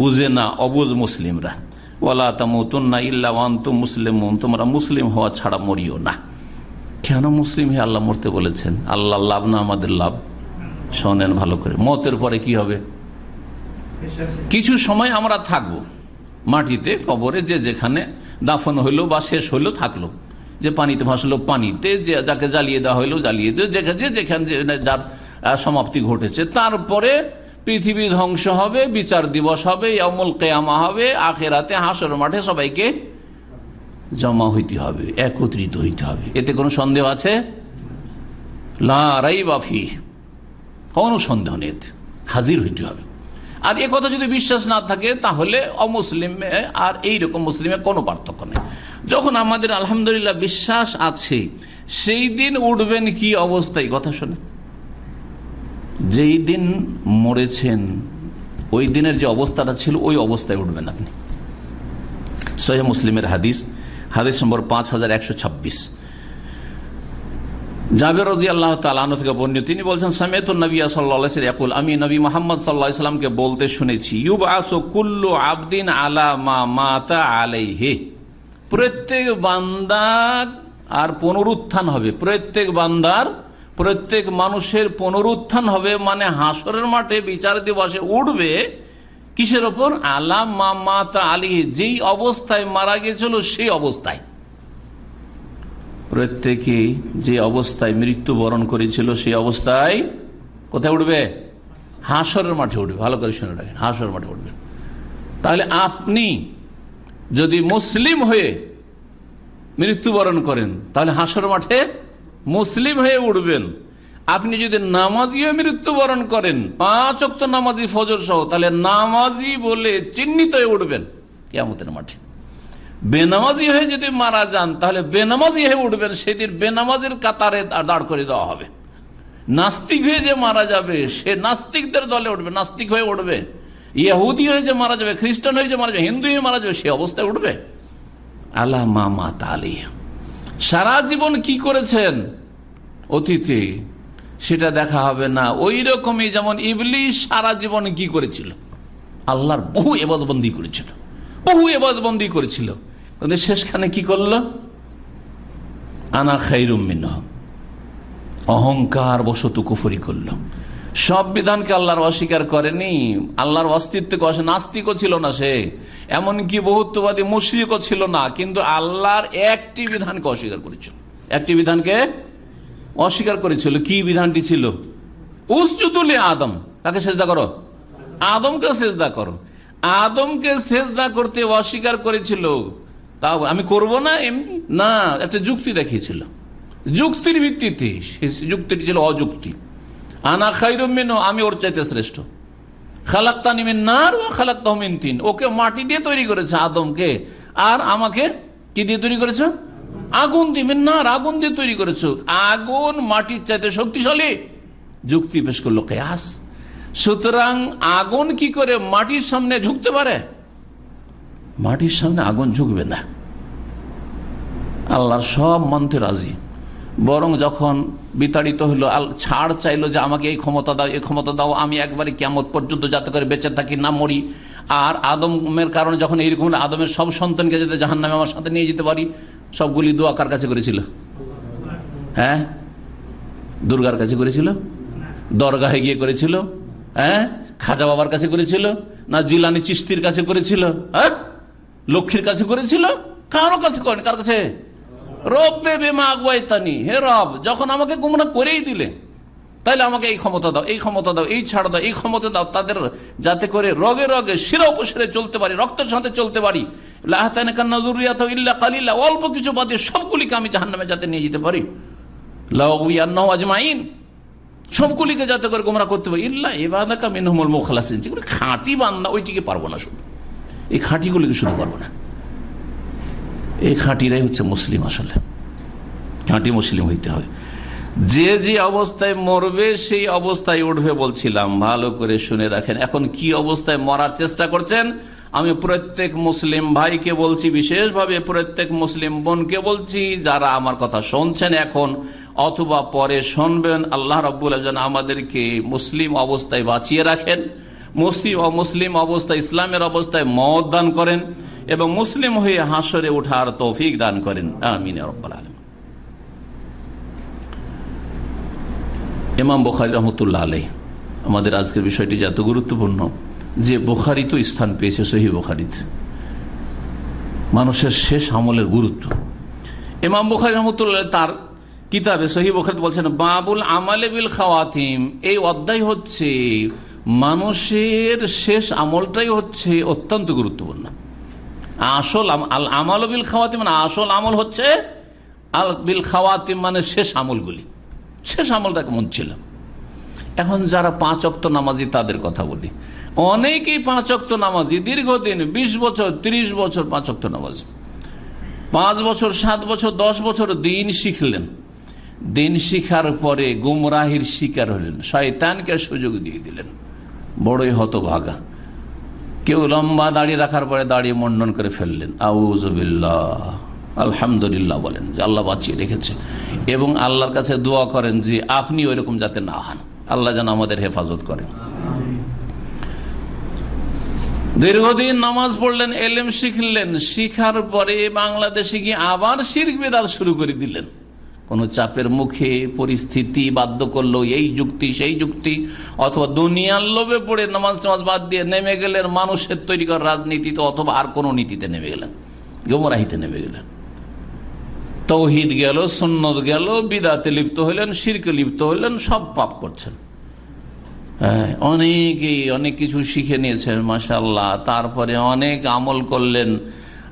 B: বুঝে না অবুজ মুসলিমরা। ওয়ালা তামুতুন্না ইল্লা ওয়ান্তুম মুসলিমুন, তোমরা মুসলিম হওয়া ছাড়া মরিও না। কেন মুসলিম হয়ে আল্লাহ মরতে বলেছেন? আল্লাহ লাভ না আমাদের লাভ? শোনেন ভালো করে। মতের পরে কি হবে? কিছু সময় আমরা থাকব। মাটিতে, কবরে, যে যেখানে দাফন হইল বা শেষ হইল থাকল। যে পানিতে ভাসলো পানিতে, যে যাকে জ্বালিয়ে দেওয়া হইল জ্বালিয়ে দিয়ে যে যেখানে যার সমাপ্তি ঘটেছে, তারপরে পৃথিবী ধ্বংস হবে, বিচার দিবস হবে অমল কেয়ামা হবে, আখেরাতে হাসর মাঠে সবাইকে জমা হইতে হবে, একত্রিত হইতে হবে। এতে কোনো সন্দেহ আছে? লারাই বাফি কোনো সন্দেহ নেই হাজির হইতে হবে। আর এ কথা যদি বিশ্বাস না থাকে, তাহলে অমুসলিমে আর এই রকম মুসলিমে কোনো পার্থক্য নেই। যখন আমাদের আলহামদুলিল্লাহ বিশ্বাস আছে, সেই দিন উঠবেন কি অবস্থায় কথা শোনে। যেই দিন মরেছেন, ওই দিনের যে অবস্থাটা ছিল, ওই অবস্থায় উঠবেন আপনি। সহে মুসলিমের হাদিস হাদিস নম্বর পাঁচ হাজার একশো ছাব্বিশ। আল্লাহ তিনি বলছেন আমি নবী ইসলামকে বলতে শুনেছি ইউব কুল্লু আবদিন আলা মা মাতা প্রত্যেক আর পুনরুত্থান হবে, প্রত্যেক বান্দার প্রত্যেক মানুষের পুনরুত্থান হবে মানে হাসরের মাঠে বিচার দিবসে উঠবে কিসের ওপর? আলা মা মাতা আলিহে যেই অবস্থায় মারা গেছিল সেই অবস্থায়। প্রত্যেকে যে অবস্থায় মৃত্যুবরণ করেছিল সেই অবস্থায় কোথায় উঠবে? হাসরের মাঠে উঠবে। ভালো করে শুনে রাখেন, হাসরের মাঠে উঠবেন তাহলে আপনি যদি মুসলিম হয়ে মৃত্যুবরণ করেন, তাহলে হাসর মাঠে মুসলিম হয়ে উঠবেন। আপনি যদি নামাজি হয়ে মৃত্যুবরণ করেন, পাঁচ অক্ত নামাজি, ফজর সহ, তাহলে নামাজি বলে চিহ্নিত হয়ে উঠবেন কেমতের মাঠে। বেনামাজি হয়ে যদি মারা যান, তাহলে বেনামাজি হয়ে উঠবেন, সেদিন বেনামাজির কাতারে দাঁড় করে দেওয়া হবে। নাস্তিক হয়ে যে মারা যাবে, সে নাস্তিকদের দলে উঠবে, নাস্তিক হয়ে উঠবে। ইহুদি হয়ে যে মারা যাবে, খ্রিস্টান হয়ে যে মারা যাবে, হিন্দু হয়ে মারা যাবে, সে অবস্থায় উঠবে। আল্লাহ মামা তালি সারা জীবন কি করেছেন? অতীতে। সেটা দেখা হবে না। ওই রকমই যেমন ইবলিশ সারা জীবন কি করেছিল? আল্লাহর বহু এবাদবন্দি করেছিল। বহু এবাদবন্দি করেছিল। কিন্তু শেষখানে কি করল? আনা খাইরুমিন অহংকার বশত কুফরি করল। সব বিধানকে আল্লাহর অস্বীকার করেনি। আল্লাহর অস্তিত্বকে অস্বীকার নাস্তিকও ছিল না সে। এমনকি বহুত্ববাদী মুশ্রিকও ছিল না, কিন্তু আল্লাহর একটি বিধানকে অস্বীকার করেছিল। একটি বিধানকে অস্বীকার করেছিল। কি বিধানটি ছিল? উসজুদুল আদম। তাকে সেজদা করো? আদমকে সেজদা করো। আদমকে সেজদা করতে অস্বীকার করেছিল। তাও আমি করব না এমনি? না, একটা যুক্তি দেখিয়েছিল। যুক্তির ভিত্তিতে যুক্তিটি ছিল অযুক্তি। আনা খাইরমিন আমি ওর চাইতে শ্রেষ্ঠ। খালাক্তানিমিন নার খালাক্তাহমিন তিন। ওকে মাটি দিয়ে তৈরি করেছে আদমকে। আর আমাকে কি দিয়ে তৈরি করেছে? আগুন দিবেন না আগুন দিয়ে তৈরি করেছ। আগুন মাটির চাইতে শক্তিশালী। যুক্তি পেশ করল কেয়াস। সুতরাং আগুন কি করে মাটির সামনে ঝুঁকতে পারে? মাটির সামনে আগুন ঝুঁকবে না। আল্লাহ সব মানতে রাজি। বরং যখন বিতাড়িত হইল ছাড় চাইলো যে আমাকে এই ক্ষমতা দাও, এই ক্ষমতা দাও, আমি একবারে কেমন পর্যন্ত যাতে করে বেঁচে থাকি, না মরি। আর আদমের কারণে যখন এইরকম আদমের সব সন্তানকে যাতে জাহান নামে আমার সাথে নিয়ে যেতে পারি, সবগুলি দোয়া কার কাছে করেছিল? হ্যাঁ? দুর্গার কাছে করেছিল? দরগাহে গিয়ে করেছিল? হ্যাঁ? খাজা বাবার কাছে করেছিল? না জিলানি চিস্তির কাছে করেছিল? হ্যাঁ? লক্ষ্মীর কাছে করেছিল? কারও কাছে করেন, কার কাছে? বেমা আগুয়াইতানি। হে রব, যখন আমাকে গুমরা করেই দিলে আমাকে এই ক্ষমতা দাও, এই ক্ষমতা দাও, এই ছাড় দাও, এই ক্ষমতা দাও, তাদের যাতে করে রগে রগে চলতে পারি রক্তের চলতে পারি। কালিল্লা অল্প কিছু বাদে সবগুলিকে আমি জাহান নামে যাতে নিয়ে যেতে পারি। আজমাইন। সবগুলিকে যাতে করে গোমরা করতে পারি। ইল্লা যেগুলো খাঁটি বান্দা, ওইটিকে পারব না শুধু। এই খাঁটিগুলিকে শুধু পারব না। এই খাঁটিরাই হচ্ছে মুসলিম আসলে। খাঁটি মুসলিম হইতে হবে। যে যে অবস্থায় মরবে, সেই অবস্থায় উঠবে বলছিলাম। ভালো করে শুনে রাখেন। এখন কি অবস্থায় মরার চেষ্টা করছেন? আমি প্রত্যেক মুসলিম ভাইকে বলছি, বিশেষভাবে প্রত্যেক মুসলিম বোনকে বলছি, যারা আমার কথা শুনছেন এখন, অথবা পরে শুনবেন, আল্লাহ রব্বুল যেন আমাদেরকে মুসলিম অবস্থায় বাঁচিয়ে রাখেন। মুসলিম মুসলিম অবস্থায়, ইসলামের অবস্থায় মত দান করেন। এবং মুসলিম হয়ে হাসরে ওঠার তৌফিক দান করেন। আমিন আলম ইমাম বখারি রহমতুল্লাহ আলাই আমাদের আজকের বিষয়টি এত গুরুত্বপূর্ণ, যে বোখারি তো স্থান পেয়েছে সহি বোখারিতে। মানুষের শেষ আমলের গুরুত্ব। ইমাম বুখারি রহমতুল্লাহ তার কিতাবে সহি বখারি বলছেন, বাবুল আমালে বিল খাওয়াতিম। এই অধ্যায় হচ্ছে মানুষের শেষ আমলটাই হচ্ছে অত্যন্ত গুরুত্বপূর্ণ। আসল আল আমাল বিল খাওয়াতি মানে আসল আমল হচ্ছে আল বিল খাওয়াতিম মানে শেষ আমলগুলি। শেষ আমলটা কেমন ছিল? এখন যারা পাঁচ অক্ত নামাজি তাদের কথা বলি। অনেকেই পাঁচ অক্ত নামাজি, দীর্ঘদিন ২০ বছর ৩০ বছর পাঁচ অক্ত নামাজি। পাঁচ বছর, সাত বছর, দশ বছর দিন শিখলেন। দিন শিখার পরে গুমরাহির শিকার হলেন। শয়তানকে সুযোগ দিয়ে দিলেন। বড়ই হতভাগা। কেউ লম্বা দাড়ি রাখার পরে দাড়ি মন্ডন করে ফেললেন। আউজবিল্লাহ আলহামদুলিল্লাহ বলেন যে আল্লাহ বাঁচিয়ে রেখেছে। এবং আল্লাহর কাছে দোয়া করেন যে আপনি ওইরকম যাতে না হন। আল্লাহ যেন আমাদের হেফাজত করেন। দীর্ঘদিন নামাজ পড়লেন, এলেম শিখলেন। শিখার পরে বাংলাদেশে গিয়ে আবার শির্ক বেদার শুরু করে দিলেন। কোন চাপের মুখে পরিস্থিতি বাধ্য করল, এই যুক্তি, সেই যুক্তি। অথবা দুনিয়ার লোভে পড়ে নামাজ টামাজ বাদ দিয়ে নেমে গেলেন, মানুষের তৈরি করার রাজনীতিতে অথবা আর কোনো নীতিতে নেমে গেলেন, গোমরাহিতে নেমে গেলেন। তৌহিদ গেল, সুন্নত গেল, বিদাতে লিপ্ত হইলেন, শিরকে লিপ্ত হইলেন, সব পাপ করছেন। হ্যাঁ অনেকেই অনেক কিছু শিখে নিয়েছেন মাসাল্লাহ তারপরে অনেক আমল করলেন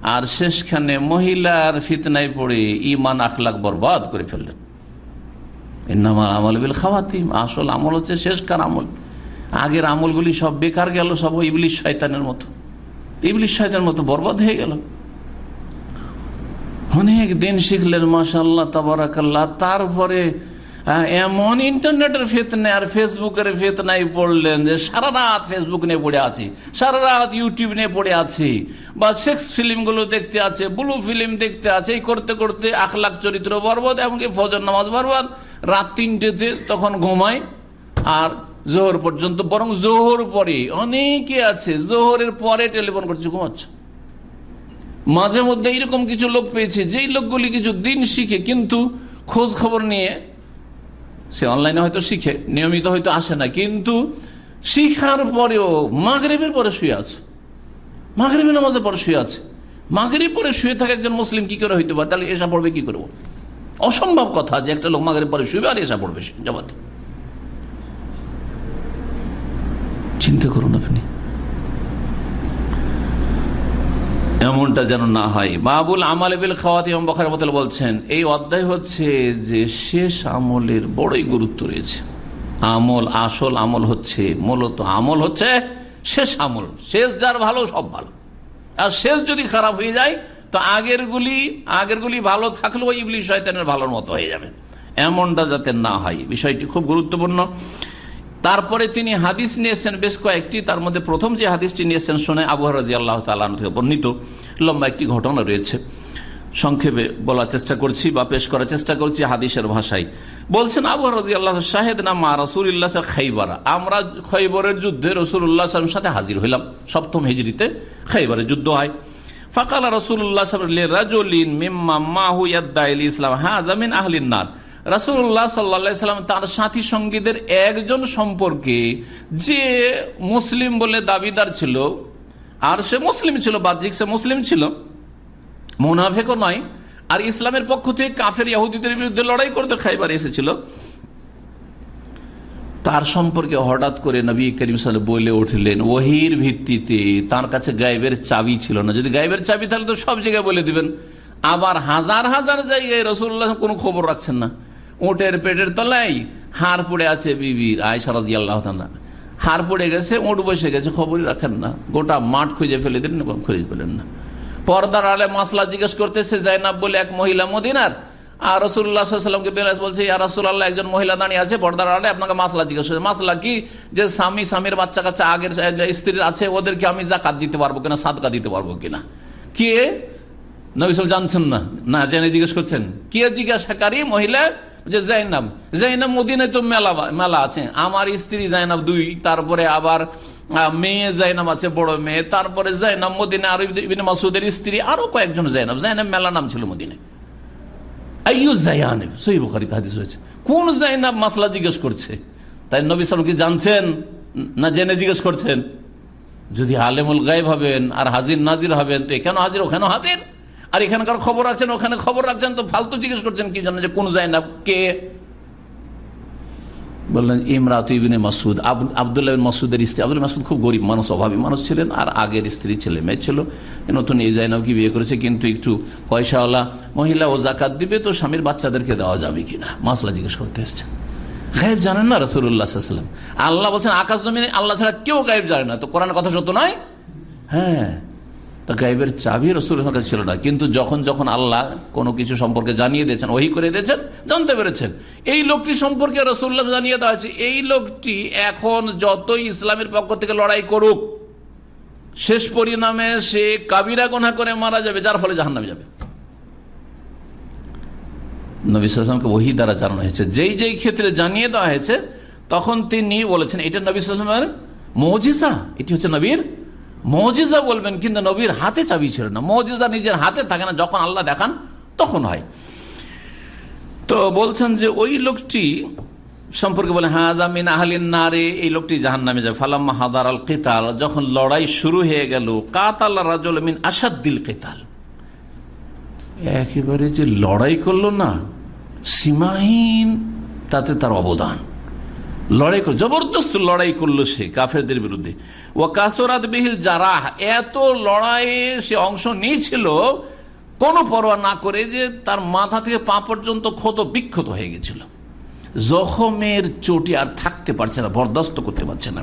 B: আর শেষখানে মহিলার ফিতনায় পড়ে ইমান আখলাক বরবাদ করে ফেললেন। ইন্নামাল আমল বিল খাওয়াতিম, আসল আমল হচ্ছে শেষকার আমল। আগের আমলগুলি সব বেকার গেল, সব ইবলিশ শয়তানের মতো। ইবলিশ শয়তানের মতো বরবাদ হয়ে গেল। অনেক দিন শিখলেন মাসাল্লাহ তাবারাকাল্লাহ। তারপরে এমন ইন্টারনেটের ফেতনায় আর ফেসবুকের ফেতনায় পড়লেন যে সারা রাত ফেসবুক নিয়ে পড়ে আছি, সারা রাত ইউটিউব নিয়ে পড়ে আছি, বা সেক্স ফিল্মগুলো দেখতে আছে, ব্লু ফিল্ম দেখতে আছে, এই করতে করতে আখলাখ চরিত্র বরবাদ, এমনকি ফজর নামাজ বরবাদ। রাত তিনটেতে তখন ঘুমায় আর জোহর পর্যন্ত, বরং জোহর পরে, অনেকে আছে, জোহরের পরে টেলিফোন করছে, ঘুমাচ্ছে। মাঝে মধ্যে এইরকম কিছু লোক পেয়েছে, যেই লোকগুলি কিছু দিন শিখে, কিন্তু খোঁজ খবর নিয়ে সে অনলাইনে হয়তো শিখে, নিয়মিত হয়তো আসে না, কিন্তু শিখার পরেও, মাগরেবের পরে শুয়ে আছে। মাগরেবের নামাজের পরে শুয়ে আছে। মাগরেব পরে শুয়ে থাকে একজন মুসলিম কি করে হইতে পারে? তাহলে এসা পড়বে কি করব অসম্ভব কথা যে একটা লোক মাগরেব পরে শুয়ে আর এসা পড়বে সে জবাতে চিন্তা করুন আপনি। এমনটা যেন না হয়। বাবুল আমাল বিল খাওয়াতি বখার মতল বলছেন, এই অধ্যায় হচ্ছে যে শেষ আমলের বড়ই গুরুত্ব রয়েছে। আমল, আসল আমল হচ্ছে, মূলত আমল হচ্ছে শেষ আমল। শেষ যার ভালো, সব ভালো। আর শেষ যদি খারাপ হয়ে যায়, তো আগের গুলি আগের গুলি ভালো থাকলেও ইবলি শয়তানের ভালোর মতো হয়ে যাবে। এমনটা যাতে না হয়। বিষয়টি খুব গুরুত্বপূর্ণ। তারপরে তিনি হাদিস নিয়েছেন বেশ কয়েকটি, তার মধ্যে প্রথম যে হাদিসটি নিয়েছেন শুনে আবু রাজি আল্লাহ তালন থেকে বর্ণিত, লম্বা একটি ঘটনা রয়েছে। সংক্ষেপে বলার চেষ্টা করছি বা পেশ করার চেষ্টা করছি হাদিসের ভাষায়। বলছেন আবু রাজি আল্লাহ শাহেদ না মা রসুল্লাহ খাইবারা? আমরা খৈবরের যুদ্ধে রসুল্লাহ সাথে হাজির হইলাম। সপ্তম হিজড়িতে খাইবারের যুদ্ধ হয়। ফাকালা রসুল্লাহ রাজলিন মিম্মা মাহু ইয়াদ্দাইল ইসলাম হ্যাঁ জামিন আহলিন নার। রাসুল্লাহ সাল্লাম তার সাথী সঙ্গীদের একজন সম্পর্কে যে মুসলিম বলে দাবিদার ছিল, আর সে মুসলিম ছিল, বাহ্যিক সে মুসলিম ছিল, মুনাফেকও নয়, আর ইসলামের পক্ষ থেকে কাফের ইহুদিদের বিরুদ্ধে লড়াই করতে খাইবার এসেছিল। তার সম্পর্কে হঠাৎ করে নবী করিম সাল বলে উঠলেন, ওহির ভিত্তিতে তার কাছে গায়েবের চাবি ছিল না। যদি গায়েবের চাবি, তাহলে তো সব জায়গায় বলে দিবেন। আবার হাজার হাজার জায়গায় রসুল্লাহ কোনো খবর রাখছেন না। ওটের পেটের তলায় হার পড়ে আছে বিবির আয়সা রাজি আল্লাহ হার পড়ে গেছে, ওট বসে গেছে, খবরই রাখেন না। গোটা মাঠ খুঁজে ফেলে এবং খুঁজে পেলেন না। পর্দার আলে মাসলা জিজ্ঞেস করতেছে, জাইনাব বলে এক মহিলা মদিনার। আর রসুল্লাহামকে বেলাস বলছে আর রসুল্লাহ একজন মহিলা দাঁড়িয়ে আছে পর্দার আলে, আপনাকে মাসলা জিজ্ঞেস করছে। মাসলা কি? যে স্বামী, স্বামীর বাচ্চা কাচ্চা আগের স্ত্রীর আছে, ওদেরকে আমি জাকাত দিতে পারব কিনা, সাদকা দিতে পারব কিনা? কে? নবিসল জানছেন না। না, জেনে জিজ্ঞেস করছেন। কে জিজ্ঞাসাকারী মহিলা? যে জাইনাব জাইনাব মদিনায় তো মেলা মেলা আছে। আমার স্ত্রী জাইনাব দুই, তারপরে আবার মেয়ে জাইনাব আছে, বড় মেয়ে। তারপরে জাইনাব মদিনে আর মাসুদের স্ত্রী, আরও কয়েকজন জাইনাব জাইনাব মেলা নাম ছিল মদিনে। কোন জাইনাব মাসলা জিজ্ঞেস করছে? তাই নবী সালাম কি জানছেন? না জেনে জিজ্ঞেস করছেন? যদি আলেমুল গায়েব হবেন আর হাজির নাজির হবেন, তো এখানে হাজির ওখানে হাজির। আর এখানকার খবর আছেন ওখানে খবর রাখছেন, তো ফালতু জিজ্ঞেস করছেন, কি জানেন যে কোন যায় না, কে? বললেন, ইমরাত ইবিনে মাসুদ আবদুল্লাহ মাসুদের স্ত্রী। আব্দুল মাসুদ খুব গরিব মানুষ, অভাবী মানুষ ছিলেন, আর আগের স্ত্রী ছেলে মেয়ে ছিল। নতুন এই কি বিয়ে করেছে, কিন্তু একটু পয়সাওয়ালা মহিলা, ও জাকাত দিবে, তো স্বামীর বাচ্চাদেরকে দেওয়া যাবে কিনা? মাসলা জিজ্ঞেস করতে এসছেন। গায়েব জানেন না রসুল্লাহাম আল্লাহ বলছেন, আকাশ জমিনে আল্লাহ ছাড়া কেউ গায়েব জানে না। তো কোরআন কথা সত্য নয়? হ্যাঁ। তা গাইবের চাবি রসুল কাছে ছিল না। কিন্তু যখন যখন আল্লাহ কোনো কিছু সম্পর্কে জানিয়ে দিয়েছেন ওই করে দিয়েছেন, জানতে পেরেছেন। এই লোকটি সম্পর্কে রসুল্লাহ জানিয়ে দেওয়া হয়েছে, এই লোকটি এখন যতই ইসলামের পক্ষ থেকে লড়াই করুক, শেষ পরিণামে সে কাবিরা গোনা করে মারা যাবে, যার ফলে জাহান নামে যাবে নবীলামকে ওহি দ্বারা জানানো হয়েছে। যেই যেই ক্ষেত্রে জানিয়ে দেওয়া হয়েছে, তখন তিনি বলেছেন, এটা নবী সালামের মজিসা এটি হচ্ছে নবীর মজিজা বলবেন, কিন্তু নবীর হাতে চাবি ছিল না। মজিজা নিজের হাতে থাকে না, যখন আল্লাহ দেখান, তখন হয়। তো বলছেন যে ওই লোকটি সম্পর্কে বলে আহলিন নারে এই লোকটি জাহান নামে যায়। ফালাম্মা হাদার আল কেতাল, যখন লড়াই শুরু হয়ে গেল, কাতাল রাজল মিন আসাদ্দিল কেতাল। একেবারে যে লড়াই করল না সীমাহীন তাতে তার অবদান। লড়াই করে, জবরদস্ত লড়াই করল সে কাফেরদের বিরুদ্ধে। ও কাসরাত বিহিল জারাহ, এত লড়াইয়ে সে অংশ নিয়েছিল, কোনো পরোয়া না করে যে তার মাথা থেকে পা পর্যন্ত ক্ষত বিক্ষত হয়ে গেছিল। জখমের চোটে আর থাকতে পারছে না, বরদাস্ত করতে পারছে না।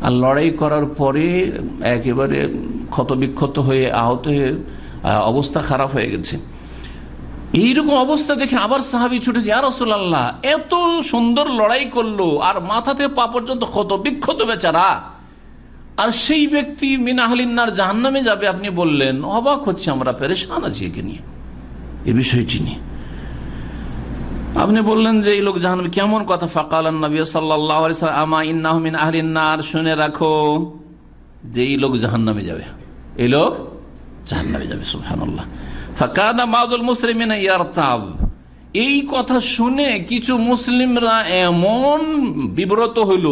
B: আর লড়াই করার পরে একেবারে ক্ষতবিক্ষত হয়ে আহত হয়ে অবস্থা খারাপ হয়ে গেছে। এইরকম অবস্থা দেখে আবার সাহাবি ছুটেছে আর রসুল্লাহ এত সুন্দর লড়াই করল, আর মাথাতে পা পর্যন্ত ক্ষত বিক্ষত বেচারা। আর সেই ব্যক্তি মিনাহলিনার জাহান্নামে যাবে, আপনি বললেন। অবাক হচ্ছে আমরা, পেরেশান আছি একে নিয়ে। এ বিষয়টি নিয়ে। আপনি বললেন যে এই লোক জাহান কেমন কথা? ফাকাল নবী সাল্লামা ইন্নাহমিন আহলিনার শুনে রাখো যে এই লোক জাহান নামে যাবে। এই লোক জাহান নামে যাবে সুহানুল্লাহ ফাকাদা মাদুল মুসলিমিন ইয়ারতাব। এই কথা শুনে কিছু মুসলিমরা এমন বিব্রত হইল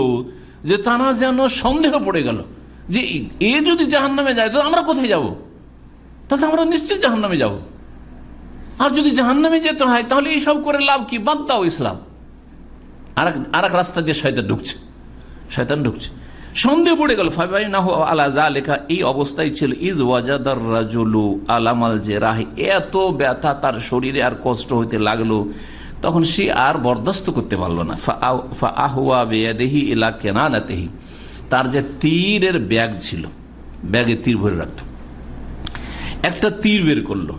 B: যে তারা যেন সন্দেহ পড়ে গেল যে এ যদি জাহান নামে যায়, তো আমরা কোথায় যাব? তাহলে আমরা নিশ্চিত জাহান নামে যাব। আর যদি জাহান্নামে যেতে হয়, তাহলে এইসব করে লাভ কি? বাদ দাও ইসলাম। আর এক রাস্তা দিয়ে শয়তান ঢুকছে। শয়তান ঢুকছে। সন্দেহ পড়ে গেল। ফাইবাই না আলা যা লেখা এই অবস্থায় ছিল ইজ ওয়াজাদার রাজুলু আলামাল যে রাহি। এত ব্যথা তার শরীরে আর কষ্ট হইতে লাগল। তখন সে আর বরদাস্ত করতে পারল না। আহুয়া বেয়াদেহি এলা কেনানাতেহি। তার যে তীরের ব্যাগ ছিল, ব্যাগে তীর ভরে রাখত। একটা তীর বের করল।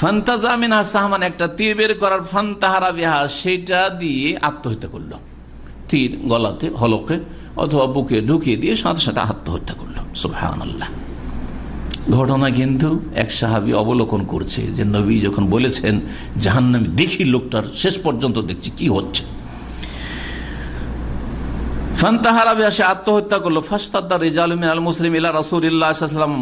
B: ফান্তাজামিন একটা তীর বের করার ফান্তাহারা বিহা, সেটা দিয়ে আত্মহত্যা করল। তীর গলাতে, হলকে, অথবা বুকে ঢুকিয়ে দিয়ে সাথে সাথে আত্মহত্যা করল। সুহান ঘটনা কিন্তু এক সাহাবি অবলোকন করছে যে নবী যখন বলেছেন, জাহান্নামি দেখি লোকটার, শেষ পর্যন্ত দেখছি কি হচ্ছে। ফান্তাহারা বিহা, সে আত্মহত্যা করল। ফাস্তাদ্দার রেজালুমিন আল মুসলিম ইলা রাসুল্লাহাম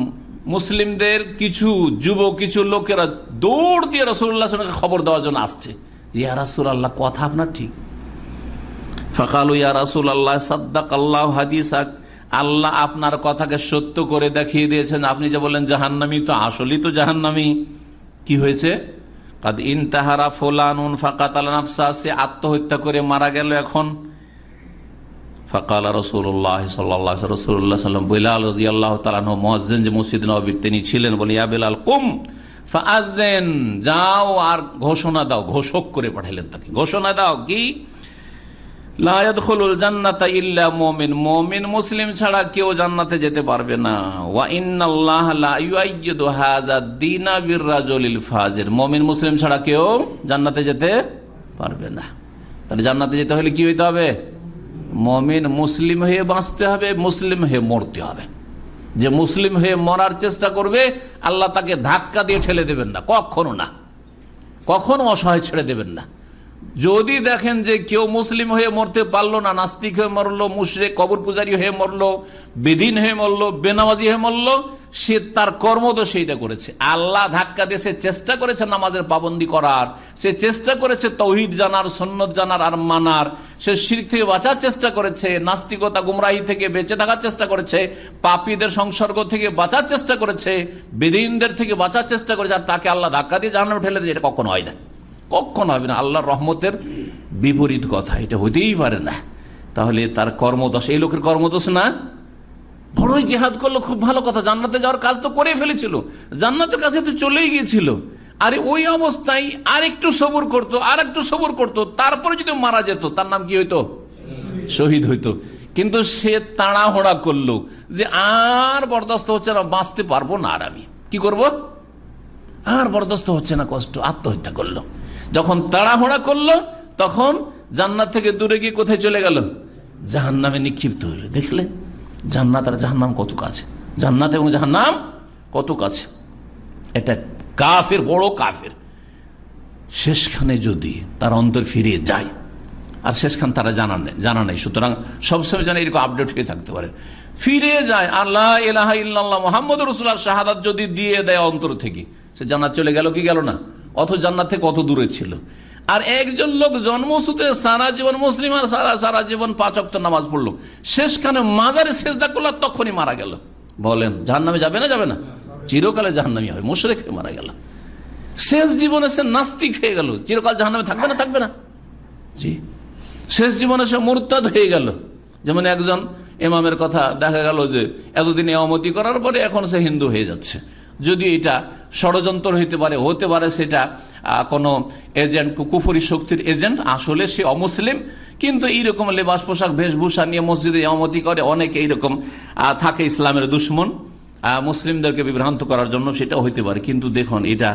B: মুসলিমদের কিছু যুব কিছু লোকেরা দৌড় দিয়ে রসুল্লাহ খবর দেওয়ার জন্য আসছে। ইয়া রাসুল আল্লাহ কথা আপনার ঠিক? ফকালু, ইয়া রাসুল আল্লাহ সাদ্দাক আল্লাহ হাদিসাক, আল্লাহ আপনার কথাকে সত্য করে দেখিয়ে দিয়েছেন। আপনি যে বললেন, জাহান্নামি তো, আসলেই তো জাহান্নামি। কি হয়েছে? কাদ ইনতাহারা ফোলানুন ফাকাত আলাফসা সে আত্মহত্যা করে মারা গেল এখন। ফকাল রসুল্লাহ সাল্লাহ রসুল্লাহ সাল্লাম, বিলাল রাজি আল্লাহ তালাহ মহাজেন যে মসজিদ নবীর তিনি ছিলেন বলে, ইয়া বিলাল, কুম ফাজেন যাও আর ঘোষণা দাও, ঘোষক করে পাঠাইলেন তাকে, ঘোষণা দাও কি? মুসলিম ছাড়া কেউ জান্নাতে যেতে পারবে না। মমিন মুসলিম ছাড়া কেউ জান্নাতে যেতে পারবে না। তাহলে জান্নাতে যেতে হলে কি হইতে হবে? মমিন মুসলিম হয়ে বাঁচতে হবে, মুসলিম হয়ে মরতে হবে। যে মুসলিম হয়ে মরার চেষ্টা করবে, আল্লাহ তাকে ধাক্কা দিয়ে ঠেলে দেবেন না, কখনো না। কখনো অসহায় ছেড়ে দেবেন না। যদি দেখেন যে কেউ মুসলিম হয়ে মরতে পারল না, নাস্তিক হয়ে মরলো মুশরে কবর পূজারী হয়ে মরলো, বেদিন হয়ে মরলো, বেনামাজি হয়ে মরলো, সে তার কর্ম তো সেইটা করেছে। আল্লাহ ধাক্কা দিয়ে সে চেষ্টা করেছে নামাজের পাবন্দি করার, সে চেষ্টা করেছে তৌহিদ জানার সন্ন্যত জানার আর মানার, সে শির থেকে বাঁচার চেষ্টা করেছে, নাস্তিকতা গুমরাহি থেকে বেঁচে থাকার চেষ্টা করেছে, পাপীদের সংসর্গ থেকে বাঁচার চেষ্টা করেছে, বেদিনদের থেকে বাঁচার চেষ্টা করেছে, আর তাকে আল্লাহ ধাক্কা দিয়ে জানানো ঠেলে দিয়ে এটা কখনো হয় না। কখনো হবে না। আল্লাহর রহমতের বিপরীত কথা, এটা হইতেই পারে না। তাহলে তার কর্মদোষ এই লোকের কর্মদোষ না? বড়ই জেহাদ করল, খুব ভালো কথা। জান্নাতে যাওয়ার কাজ তো করে ফেলেছিল। জান্নাতের কাছে তো চলেই গিয়েছিল। আরে ওই অবস্থায় আর একটু সবর করতো আর একটু সবর করতো, তারপরে যদি মারা যেত, তার নাম কি হইতো? শহীদ হইতো। কিন্তু সে তাড়াহোড়া করল যে আর বরদাস্ত হচ্ছে না, বাঁচতে পারব না আর আমি। কি করব? আর বরদাস্ত হচ্ছে না, কষ্ট, আত্মহত্যা করল। যখন তাড়াহোড়া করল, তখন জান্নাত থেকে দূরে গিয়ে কোথায় চলে গেল? জাহান নামে নিক্ষিপ্ত হইল। দেখলে? জান্নাত আর জাহান্নাম কত কাছে? জান্নাত এবং জাহান্নাম কত কাছে? এটা কাফের, বড় কাফের। শেষখানে যদি তার অন্তর ফিরে যায়, আর শেষখান তারা জানা নেই জানা নেই। সুতরাং সবসময় যেন এরকম আপডেট হয়ে থাকতে পারে। ফিরে যায় আল্লাহ এলাহা ইল্লাল্লাহ মোহাম্মদ রসুল্লাহ শাহাদাত যদি দিয়ে দেয় অন্তর থেকে, সে জান্নাত চলে গেল কি গেল না? অত জান্নাত থেকে কত দূরে ছিল? আর একজন লোক জন্মসূত্রে সারা জীবন মুসলিম আর সারা সারা জীবন পাঁচক্ত নামাজ পড়ল। শেষখানে মাজারে শেষদা করল, তখনই মারা গেল। বলেন জাহান নামে যাবে না যাবে না? চিরকালে জাহান্নামি হবে, মুশরেক হয়ে মারা গেল। শেষ জীবনে সে নাস্তিক হয়ে গেল। চিরকাল জাহান্নামে থাকবে না থাকবে না? জি। শেষ জীবনে সে মুরতাদ হয়ে গেল। যেমন একজন এমামের কথা দেখা গেল যে, এতদিন এমতি করার পরে এখন সে হিন্দু হয়ে যাচ্ছে। যদি এটা ষড়যন্ত্র হইতে পারে, হতে পারে সেটা কোনো এজেন্ট, কুফুরি শক্তির এজেন্ট, আসলে সে অমুসলিম। কিন্তু এইরকম লেবাস পোশাক, বেশভূষা নিয়ে মসজিদে এমতি করে, অনেকে এইরকম থাকে ইসলামের দুশ্মন। মুসলিমদেরকে বিভ্রান্ত করার জন্য সেটা হইতে পারে। কিন্তু দেখুন, এটা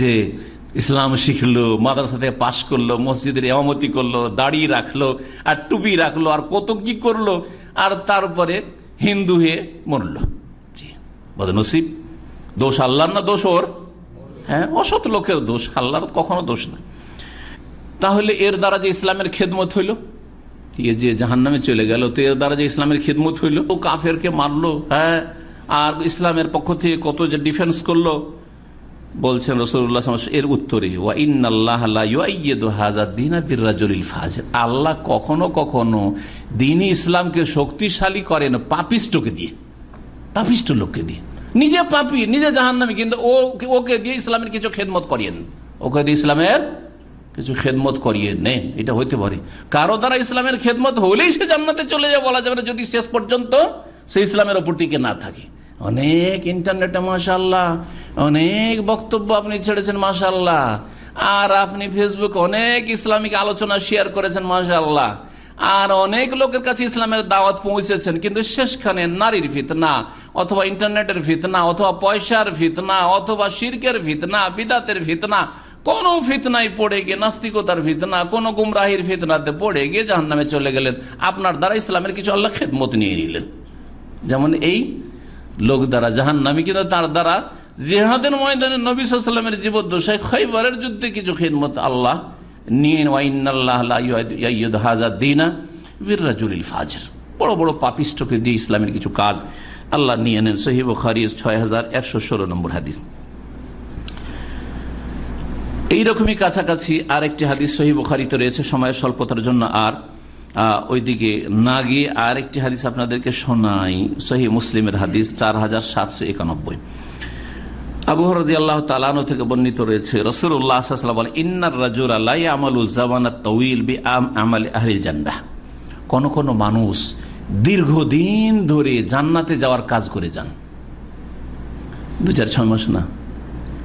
B: যে ইসলাম শিখলো, মাদ্রাসা থেকে পাশ করল, মসজিদের এমামতি করল, দাড়ি রাখল, আর টুপি রাখল, আর কত কি করল, আর তারপরে হিন্দু হয়ে মরল। জি, বদনসিব। দোষ আল্লাহর না দোষ ওর? হ্যাঁ অসৎ লোকের দোষ, আল্লাহর কখনো দোষ না। তাহলে এর দ্বারা যে ইসলামের খেদমত হইল? যে জাহান নামে চলে গেল, তো এর দ্বারা যে ইসলামের খেদমত হইল? ও কাফেরকে মারলো হ্যাঁ আর ইসলামের পক্ষ থেকে কত যে ডিফেন্স করল? বলছেন রসুল্লাহ এর উত্তরে আল্লাহ কখনো কখনো দিনই ইসলামকে শক্তিশালী করেন, পাপিষ্টকে দিয়ে। পাপিষ্ট লোককে দিয়ে। নিজে পাপি, নিজে জাহান্নামি, কিন্তু ওকে দিয়ে ইসলামের কিছু খেদমত করিয়েন। ওকে দিয়ে ইসলামের কিছু খেদমত করিয়ে নেন এটা হইতে পারে। কারও দ্বারা ইসলামের খেদমত হলেই সে জান্নাতে চলে যাবে বলা যাবে না, যদি শেষ পর্যন্ত সে ইসলামের ওপর টিকে না থাকে। অনেক ইন্টারনেটে মাসাল্লাহ অনেক বক্তব্য আপনি ছেড়েছেন মাসাল্লাহ আর আপনি ফেসবুকে অনেক ইসলামিক আলোচনা শেয়ার করেছেন মাসাল্লাহ আর অনেক লোকের কাছে ইসলামের দাওয়াত পৌঁছেছেন, কিন্তু শেষখানে নারীর ফিতনা, অথবা ইন্টারনেটের ফিতনা, অথবা পয়সার ফিতনা, অথবা শির্কের ফিতনা, বিদাতের ফিতনা, কোন ফিতনায় পড়ে গিয়ে নাস্তিকতার ফিতনা, কোন গুমরাহির ফিতনাতে পড়ে গিয়ে জাহান নামে চলে গেলেন। আপনার দ্বারা ইসলামের কিছু আল্লাহ খেদমত নিয়ে নিলেন। যেমন এই লোক দ্বারা জাহান নামি কিন্তু তার দ্বারা জেহাদের ময়দানে নবী সাল্লামের জীবদ্দশায় খৈবারের যুদ্ধে কিছু খেদমত আল্লাহ নিয়ে দিনা বিরাজুলিল ফাজের। বড় বড় পাপিষ্টকে দিয়ে ইসলামের কিছু কাজ আল্লাহ নিয়ে নেন। সহিব খারিজ ছয় হাজার একশো ষোলো নম্বর হাদিস। এইরকমই কাছাকাছি আরেকটি হাদিস সহি বুখারিতে রয়েছে। সময়ের স্বল্পতার জন্য আর ওইদিকে না গিয়ে আর একটি হাদিস আপনাদেরকে শোনাই। সহি মুসলিমের হাদিস চার হাজার সাতশো একানব্বই। আবু আল্লাহ তালানো থেকে বর্ণিত রয়েছে ইন্নার আম কোন কোন মানুষ দীর্ঘদিন ধরে জান্নাতে যাওয়ার কাজ করে যান। দু চার ছয় মাস না।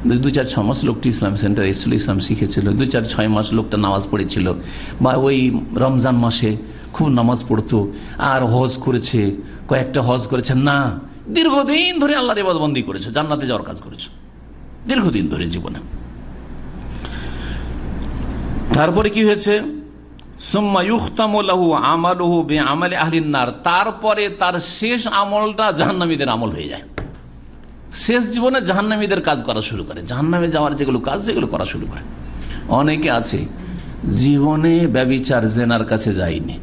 B: দু চার ছ মাস লোকটি ইসলাম সেন্টার এসেছিল, ইসলাম শিখেছিল। দু চার ছয় মাস লোকটা নামাজ পড়েছিল। বা ওই রমজান মাসে খুব নামাজ পড়তো, আর হজ করেছে, কয়েকটা হজ করেছে। না দীর্ঘদিন ধরে আল্লাহর এবাদবন্দি করেছে, জান্নাতে যাওয়ার কাজ করেছে। দীর্ঘদিন ধরে জীবনে। তারপরে কি হয়েছে? তারপরে তার শেষ আমলটা জাহান্নামীদের আমল হয়ে যায়। শেষ জীবনে জাহান্নামীদের কাজ করা শুরু করে। জাহান্নামে যাওয়ার যেগুলো কাজ, সেগুলো করা শুরু করে। অনেকে আছে, জীবনে ব্যবিচার জেনার কাছে যায়নি।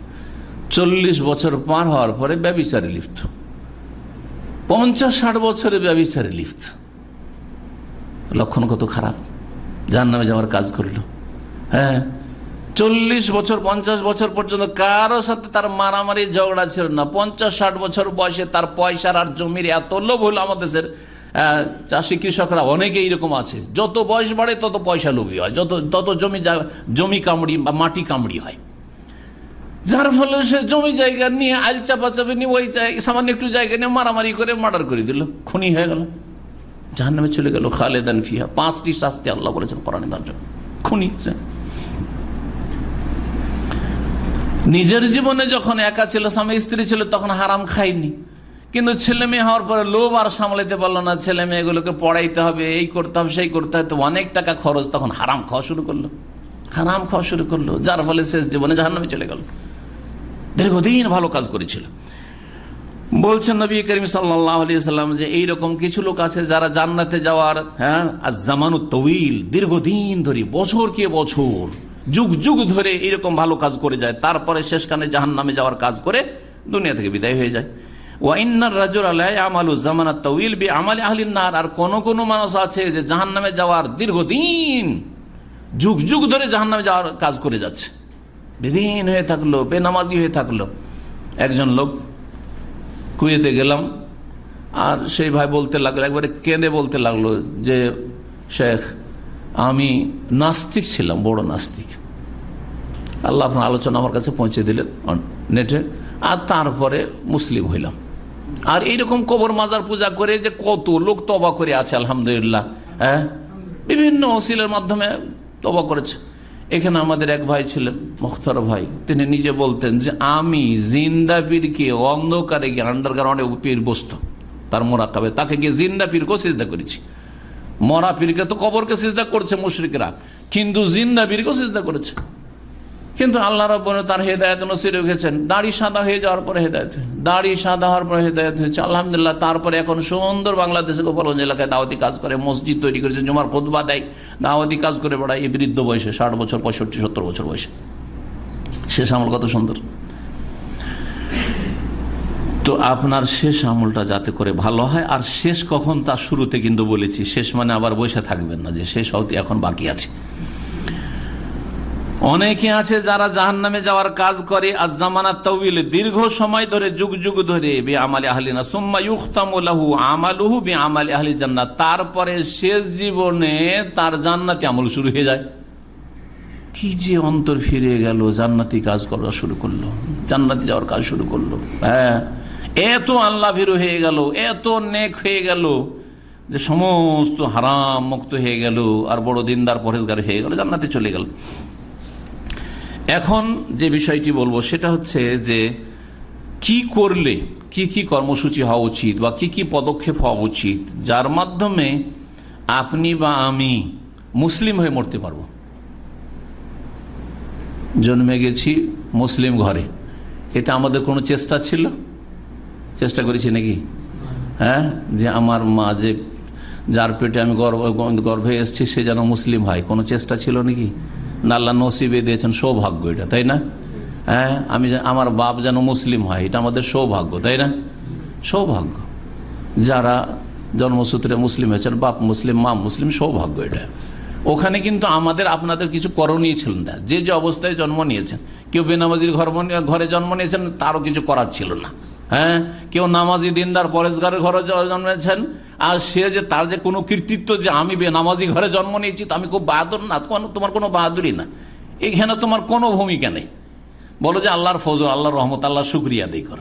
B: চল্লিশ বছর পার হওয়ার পরে ব্যবিচারে লিপ্ত। পঞ্চাশ ষাট বছরে ব্যবিচারে লিপ্ত। লক্ষণ কত খারাপ। জাহান্নামে যাওয়ার কাজ করল। হ্যাঁ চল্লিশ বছর, পঞ্চাশ বছর পর্যন্ত কারও সাথে তার মারামারি, ঝগড়া ছিল না। পঞ্চাশ ষাট বছর বয়সে তার পয়সার আর জমির এত লোভ হলো আমাদের দেশের চাষি কৃষকরা অনেকে এইরকম আছে। যত বয়স বাড়ে তত পয়সা লোভী হয়। যত, তত জমি জমি কামড়ি বা মাটি কামড়ি হয়। যার ফলে সে জমি জায়গা নিয়ে আল চাপাচাপি নিয়ে ওই সামান্য একটু জায়গা নিয়ে মারামারি করে মার্ডার করে দিল। খুনি হয়ে গেল। জাহান নামে চলে গেল খালেদান ফিহা। পাঁচটি শাস্তি আল্লাহ বলেছেন পরানি তার জন্য খুনি নিজের জীবনে যখন একা ছিল, স্বামী স্ত্রী ছিল, তখন হারাম খাইনি কিন্তু ছেলে মেয়ে হওয়ার পরে লোভ আর সামলাইতে পারল না। ছেলে মেয়েগুলোকে পড়াইতে হবে, এই করতে হবে, সেই করতে হবে। তো অনেক টাকা খরচ তখন হারাম খাওয়া শুরু করল। হারাম খাওয়া শুরু করল। যার ফলে শেষ জীবনে জাহান্নামে চলে গেল। দীর্ঘদিন ভালো কাজ করেছিল। বলছেন নবী করিম সাল্লাম যে এইরকম কিছু লোক আছে যারা জান্নাতে যাওয়ার হ্যাঁ আর জামানু তবিল দীর্ঘদিন ধরে, বছর কে বছর, যুগ যুগ ধরে এরকম ভালো কাজ করে যায়, তারপরে শেষখানে জাহান নামে যাওয়ার কাজ করে দুনিয়া থেকে বিদায় হয়ে যায়। আর কোন কোন মানুষ আছে যে জাহান নামে যাওয়ার দীর্ঘদিন, যুগ যুগ ধরে জাহান নামে যাওয়ার কাজ করে যাচ্ছে। বেদিন হয়ে থাকল, বেনামাজি হয়ে থাকল। একজন লোক কুয়েতে গেলাম, আর সেই ভাই বলতে লাগল, একবারে কেঁদে বলতে লাগল যে, শেখ, আমি নাস্তিক ছিলাম, বড় নাস্তিক। আল্লাহ আপনার আলোচনা আমার কাছে পৌঁছে দিলেন নেটে, আর তারপরে মুসলিম হইলাম। আর এইরকম কবর মাজার পূজা করে যে কত লোক তবা করে আছে, আলহামদুলিল্লাহ হ্যাঁ? বিভিন্ন অসিলের মাধ্যমে তবা করেছে। এখানে আমাদের এক ভাই ছিলেন, মুখতার ভাই। তিনি নিজে বলতেন যে, আমি জিন্দা পীরকে অন্ধকারে গিয়ে আন্ডারগ্রাউন্ডে পীর বসত তার মোরাকাবে। তাকে গিয়ে জিন্দা পীরকেও সিজদা করেছি। মরা পীরকে তো কবরকে সিজদা করছে মুশ্রিকরা, কিন্তু জিন্দা পীরকেও সিজদা করেছে। কিন্তু আল্লাহ রব্বন তার হেদায়ত নসির রেখেছেন। দাড়ি সাদা হয়ে যাওয়ার পরে হেদায়ত দাড়ি সাদা হওয়ার পরে হেদায়ত হয়েছে। আলহামদুলিল্লাহ, তারপরে এখন সুন্দর বাংলাদেশে গোপালগঞ্জ এলাকায় দাওয়াতি কাজ করে, মসজিদ তৈরি করেছে। জমার খোদবা দেয়। দাওয়াতি কাজ করে বেড়ায়। এই বৃদ্ধ বয়সে, ষাট বছর, পঁয়ষট্টি, সত্তর বছর বয়সে। শেষ আমল কত সুন্দর। তো আপনার শেষ আমলটা যাতে করে ভালো হয়, আর শেষ কখন তার শুরুতে কিন্তু বলেছি। শেষ মানে আবার বসে থাকবেন না যে শেষ হতে এখন বাকি আছে। অনেকে আছে যারা জাহান নামে যাওয়ার কাজ করে, আর জামানা তৌল দীর্ঘ সময় ধরে, যুগ যুগ ধরে বে আমালি আহলিনা, সুম্মা আমালুহু বে আমালি আহলি জান্নাত। তারপরে শেষ জীবনে তার জান্নাতি আমল শুরু হয়ে যায়। কি যে অন্তর ফিরে গেল, জান্নাতি কাজ করা শুরু করল, জান্নাতি যাওয়ার কাজ শুরু করল। হ্যাঁ এত আল্লাহ ভীরু হয়ে গেল, এত নেক হয়ে গেল, যে সমস্ত হারাম মুক্ত হয়ে গেল, আর বড় দিনদার পরেজগার হয়ে গেল, জান্নাতে চলে গেল। এখন যে বিষয়টি বলব, সেটা হচ্ছে যে কি করলে, কি কি কর্মসূচি হওয়া উচিত বা কি কি পদক্ষেপ হওয়া উচিত, যার মাধ্যমে আপনি বা আমি মুসলিম হয়ে মরতে পারব। জন্মে গেছি মুসলিম ঘরে। এটা আমাদের কোনো চেষ্টা ছিল? চেষ্টা করেছি নাকি? হ্যাঁ যে আমার মা যে, যার পেটে আমি গর্ভ গর্ভে এসেছি, সে যেন মুসলিম হয়, কোনো চেষ্টা ছিল নাকি? না, আল্লাহ নসিবে দিয়েছেন সৌভাগ্য এটা, তাই না? হ্যাঁ আমি আমার বাপ যেন মুসলিম হয়, এটা আমাদের সৌভাগ্য, তাই না? সৌভাগ্য। যারা জন্মসূত্রে মুসলিম হয়েছেন, বাপ মুসলিম, মা মুসলিম, সৌভাগ্য এটা। ওখানে কিন্তু আমাদের, আপনাদের কিছু করণীয় ছিল না। যে যে অবস্থায় জন্ম নিয়েছেন, কেউ বেনামাজির ঘর ঘরে জন্ম নিয়েছেন, তারও কিছু করার ছিল না। হ্যাঁ? কেউ নামাজি দিনদার পরেশগারের ঘরে জন্মেছেন, আর সে যে তার যে কোনো কৃতিত্ব যে আমি নামাজি ঘরে জন্ম নিয়েছি, তো আমি খুব বাহাদুর না। তোমার কোনো বাহাদুরি না। এখানে তোমার কোনো ভূমিকা নেই। বলো যে আল্লাহর ফজল, আল্লাহর রহমত আল্লাহ শুক্রিয়া দিই কর।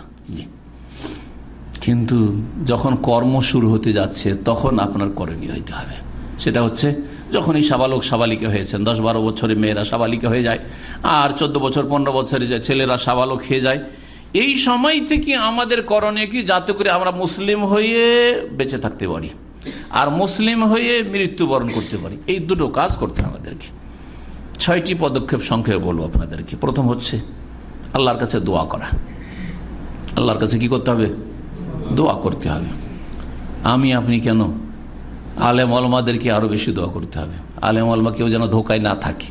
B: কিন্তু যখন কর্ম শুরু হতে যাচ্ছে, তখন আপনার করণীয় হইতে হবে। সেটা হচ্ছে যখনই সাবালক সাবালিকা হয়েছেন, দশ বারো বছরে মেয়েরা সাবালিকা হয়ে যায়, আর চোদ্দ বছর, পনেরো বছরে ছেলেরা সাবালক হয়ে যায় এই সময় থেকে আমাদের করণীয় কি? যাতে করে আমরা মুসলিম হয়ে বেঁচে থাকতে পারি আর মুসলিম হয়ে মৃত্যুবরণ করতে পারি। এই দুটো কাজ করতে আমাদেরকে। ছয়টি পদক্ষেপ সংক্ষেপে বলব আপনাদেরকে। প্রথম হচ্ছে আল্লাহর কাছে দোয়া করা। আল্লাহর কাছে কি করতে হবে? দোয়া করতে হবে। আমি, আপনি কেন? আলেম অলমাদেরকে আরও বেশি দোয়া করতে হবে। আলেম অলমা কেউ যেন ধোকায় না থাকে।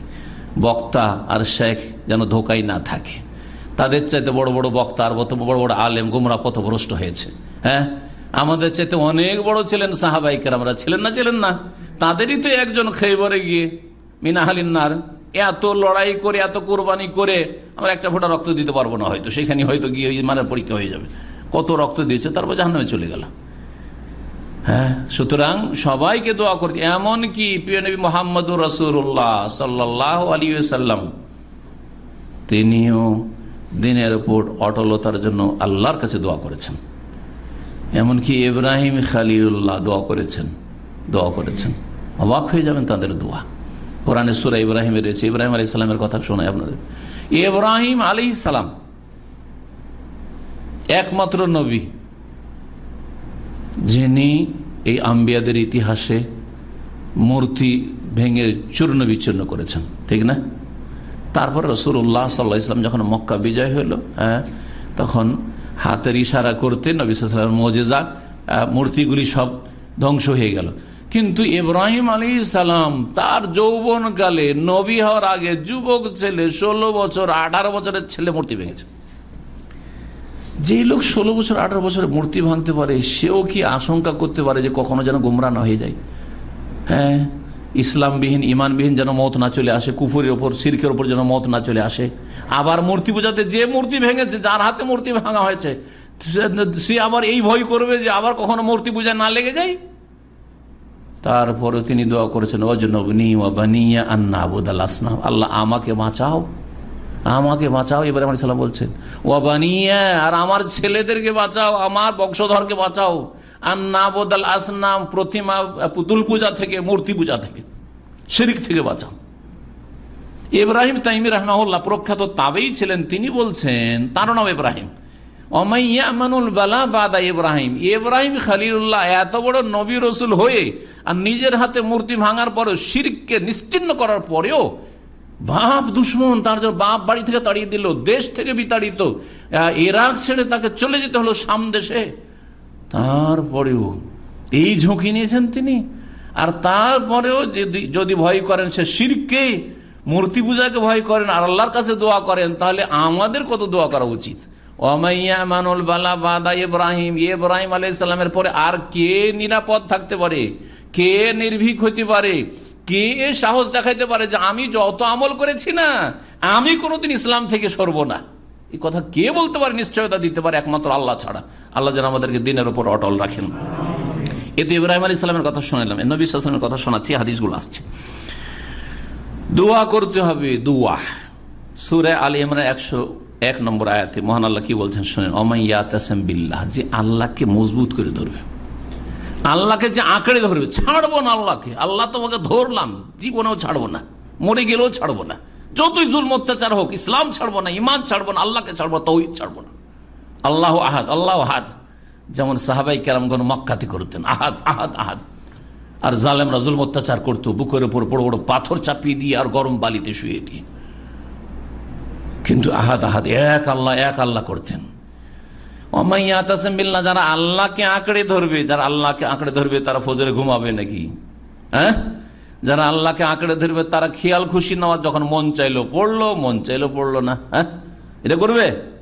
B: বক্তা আর শেখ যেন ধোকায় না থাকে। তাদের চাইতে বড় বড় বক্তা আর বড় বড় আলেম গুমরা পথভ্রষ্ট হয়েছে। হ্যাঁ? আমাদের চাইতে অনেক বড় ছিলেন সাহাবাইকার আমরা ছিলেন না ছিলেন না? তাদেরই তো একজন খেয়ে গিয়ে মিনাহালিনার এত লড়াই করে, এত কোরবানি করে আমরা একটা ফোটা রক্ত দিতে পারব না হয়তো। সেখানে হয়তো গিয়ে মানে পরীক্ষা হয়ে যাবে। কত রক্ত দিয়েছে, তারপর জাহান্নামে চলে গেল। হ্যাঁ? সুতরাং সবাইকে দোয়া করতে এমন কি প্রিয় নবী মোহাম্মদ রসুল্লাহ সাল্লাহ আলী সাল্লাম তিনিও দিনের উপর অটলতার জন্য আল্লাহর কাছে দোয়া করেছেন। এমনকি ইব্রাহিম খালিউল্লাহ দোয়া করেছেন দোয়া করেছেন। অবাক হয়ে যাবেন তাদের দোয়া। কোরআনে সুরা ইব্রাহিমের রয়েছে। ইব্রাহিম আলী ইসলামের কথা শোনায় আপনাদের। ইব্রাহিম আলী ইসালাম একমাত্র নবী, যিনি এই আম্বিয়াদের ইতিহাসে মূর্তি ভেঙে চূর্ণ বিচ্ছিন্ন করেছেন। ঠিক না? তারপর রসুল্লাহ সাল্লাহ ইসলাম যখন মক্কা বিজয় হইল হ্যাঁ তখন হাতের ইশারা করতে নবীলামের মজেজা মূর্তিগুলি সব ধ্বংস হয়ে গেল। কিন্তু ইব্রাহিম আলী সালাম তার যৌবনকালে নবী হওয়ার আগে যুবক ছেলে ষোলো বছর, আঠারো বছরের ছেলে মূর্তি ভেঙেছে। যে লোক ষোলো বছর, আঠারো বছরের মূর্তি ভাঙতে পারে, সেও কি আশঙ্কা করতে পারে যে কখনো যেন গুমরা না হয়ে যায়? হ্যাঁ ইসলামবিহীন, ইমানবিহীন যেন মত না চলে আসে, কুফুরের ওপর সিরকের ওপর যেন মত না চলে আসে। আবার মূর্তি পূজাতে যে মূর্তি ভেঙেছে, যার হাতে মূর্তি ভাঙা হয়েছে, সে- আবার এই ভয় করবে যে আবার কখনো মূর্তি পূজা না লেগে যায়? তারপরে তিনি দোয়া করেছেন অজনবনী ওয়াবানিয়া আন্না আবুদাল আসনাম আল্লাহ, আমাকে বাঁচাও আমাকে বাঁচাও। ইব্রাহিম আলী সাল্লাম বলছেন ওয়াবানিয়া আর আমার ছেলেদেরকে বাঁচাও, আমার বংশধরকে বাঁচাও। আন্না আবুদাল আসনাম, প্রতিমা, পুতুল পূজা থেকে, মূর্তি পূজা থেকে, শিরিক থেকে বাঁচাও ইব্রাহিম তাইমি রহমাউল্লাহ প্রখ্যাত তাবেই ছিলেন, তিনি বলছেন, তার নাম ইব্রাহিম। বালা বাদা ইব্রাহিম। ইব্রাহিম খালিউল্লাহ এত বড় রসুল হয়ে আর নিজের হাতে মূর্তি ভাঙার পরেও নিশ্চিন্ন করার পরেও বাপ তার বাপ বাড়ি থেকে তাড়িয়ে দিল, দেশ থেকে বিতাড়িত। ইরাক ছেড়ে তাকে চলে যেতে হলো সামদেশে তারপরেও এই ঝুঁকি নিয়েছেন তিনি। আর তারপরেও যদি যদি ভয় করেন সে শিরকে, মূর্তি পূজাকে ভয় করেন, আর আল্লাহর কাছে দোয়া করেন, তাহলে আমাদের কত দোয়া করা উচিত? ওমাইয়া মানুল বালা বাদা ইব্রাহিম ইব্রাহিম আলাইসাল্লামের পরে আর কে নিরাপদ থাকতে পারে? কে নির্ভীক হইতে পারে? কে সাহস দেখাইতে পারে যে আমি যত আমল করেছি না, আমি কোনোদিন ইসলাম থেকে সরব না? এই কথা কে বলতে পারে? নিশ্চয়তা দিতে পারে একমাত্র আল্লাহ ছাড়া। আল্লাহ যেন আমাদেরকে দিনের উপর অটল রাখেন। এতে ইব্রাহিম আলী ইসলামের কথা শোনালাম। নবী ইসলামের কথা শোনাচ্ছি, হাদিসগুলো আসছে। দোয়া করতে হবে, দোয়া। সুরে আলী ইমরান একশো এক নম্বর আয়াতে মহান আল্লাহ কি বলছেন শোনেন অমাইয়াতাসেম বিল্লাহ যে আল্লাহকে মজবুত করে ধরবে। আল্লাহকে যে আঁকড়ে ধরবে, ছাড়বো না আল্লাহকে। আল্লাহ তোমাকে ধরলাম, জীবনেও ছাড়বো না, মরে গেলেও ছাড়বো না। যতই জুল অত্যাচার হোক, ইসলাম ছাড়বো না ইমান ছাড়বো না, আল্লাহকে ছাড়বো তৌহিদ ছাড়বো না। আল্লাহ আহাদ আল্লাহ আহাদ। যেমন সাহাবাই কেরামগণ মক্কাতি করতেন, আহাদ আহাদ আহাদ। আর জালেম রাজুল অত্যাচার করতো, বুকের উপর বড় বড় পাথর চাপিয়ে দিয়ে আর গরম বালিতে শুয়ে দিয়ে। কিন্তু আহাদ আহাদ, এক আল্লাহ এক আল্লাহ করতেন। অমাইয়াতাসমিল্লা যারা আল্লাহকে আঁকড়ে ধরবে, যারা আল্লাহকে আঁকড়ে ধরবে, তারা ফজরে ঘুমাবে নাকি? হ্যাঁ? যারা আল্লাহকে আঁকড়ে ধরবে, তারা খেয়াল খুশি নেওয়া যখন মন চাইলো পড়ল, মন চাইলো পড়ল না হ্যাঁ? এটা করবে?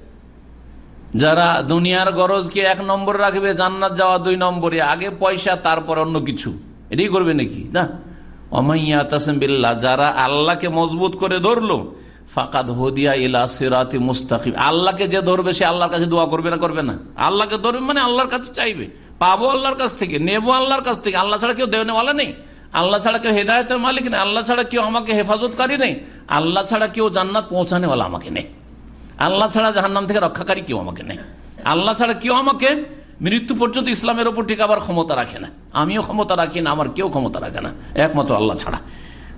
B: যারা দুনিয়ার গরজকে এক নম্বর রাখবে, জান্নাত যাওয়া দুই নম্বরে, আগে পয়সা, তারপর অন্য কিছু। এটাই করবে নাকি? না? অমাইয়া তাসম বিল্লাহ, যারা আল্লাহকে মজবুত করে ধরলো, ফাকাদ হদিয়া ইলা সিরাতি মুস্তাকিম। আল্লাহকে যে ধরবে, সে আল্লাহর কাছে দোয়া করবে না করবে না? আল্লাহকে ধরবে মানে আল্লাহর কাছে চাইবে। পাবো আল্লাহর কাছ থেকে, নেব আল্লাহর কাছ থেকে। আল্লাহ ছাড়া কেউ দেওয়ানেওয়ালা নেই। আল্লাহ ছাড়া কেউ হেদায়তের মালিক নেই, আল্লাহ ছাড়া কেউ আমাকে হেফাজতকারী নেই, আল্লাহ ছাড়া কেউ জান্নাত পৌঁছানেওয়ালা আমাকে নেই। আল্লাহ ছাড়া জাহান্নাম থেকে রক্ষাকারী কেউ আমাকে নেই। আল্লাহ ছাড়া কেউ আমাকে মৃত্যু পর্যন্ত ইসলামের ওপর টিকাবার ক্ষমতা রাখে না। আমিও ক্ষমতা রাখি না, আমার কেউ ক্ষমতা রাখে না। একমাত্র আল্লাহ ছাড়া।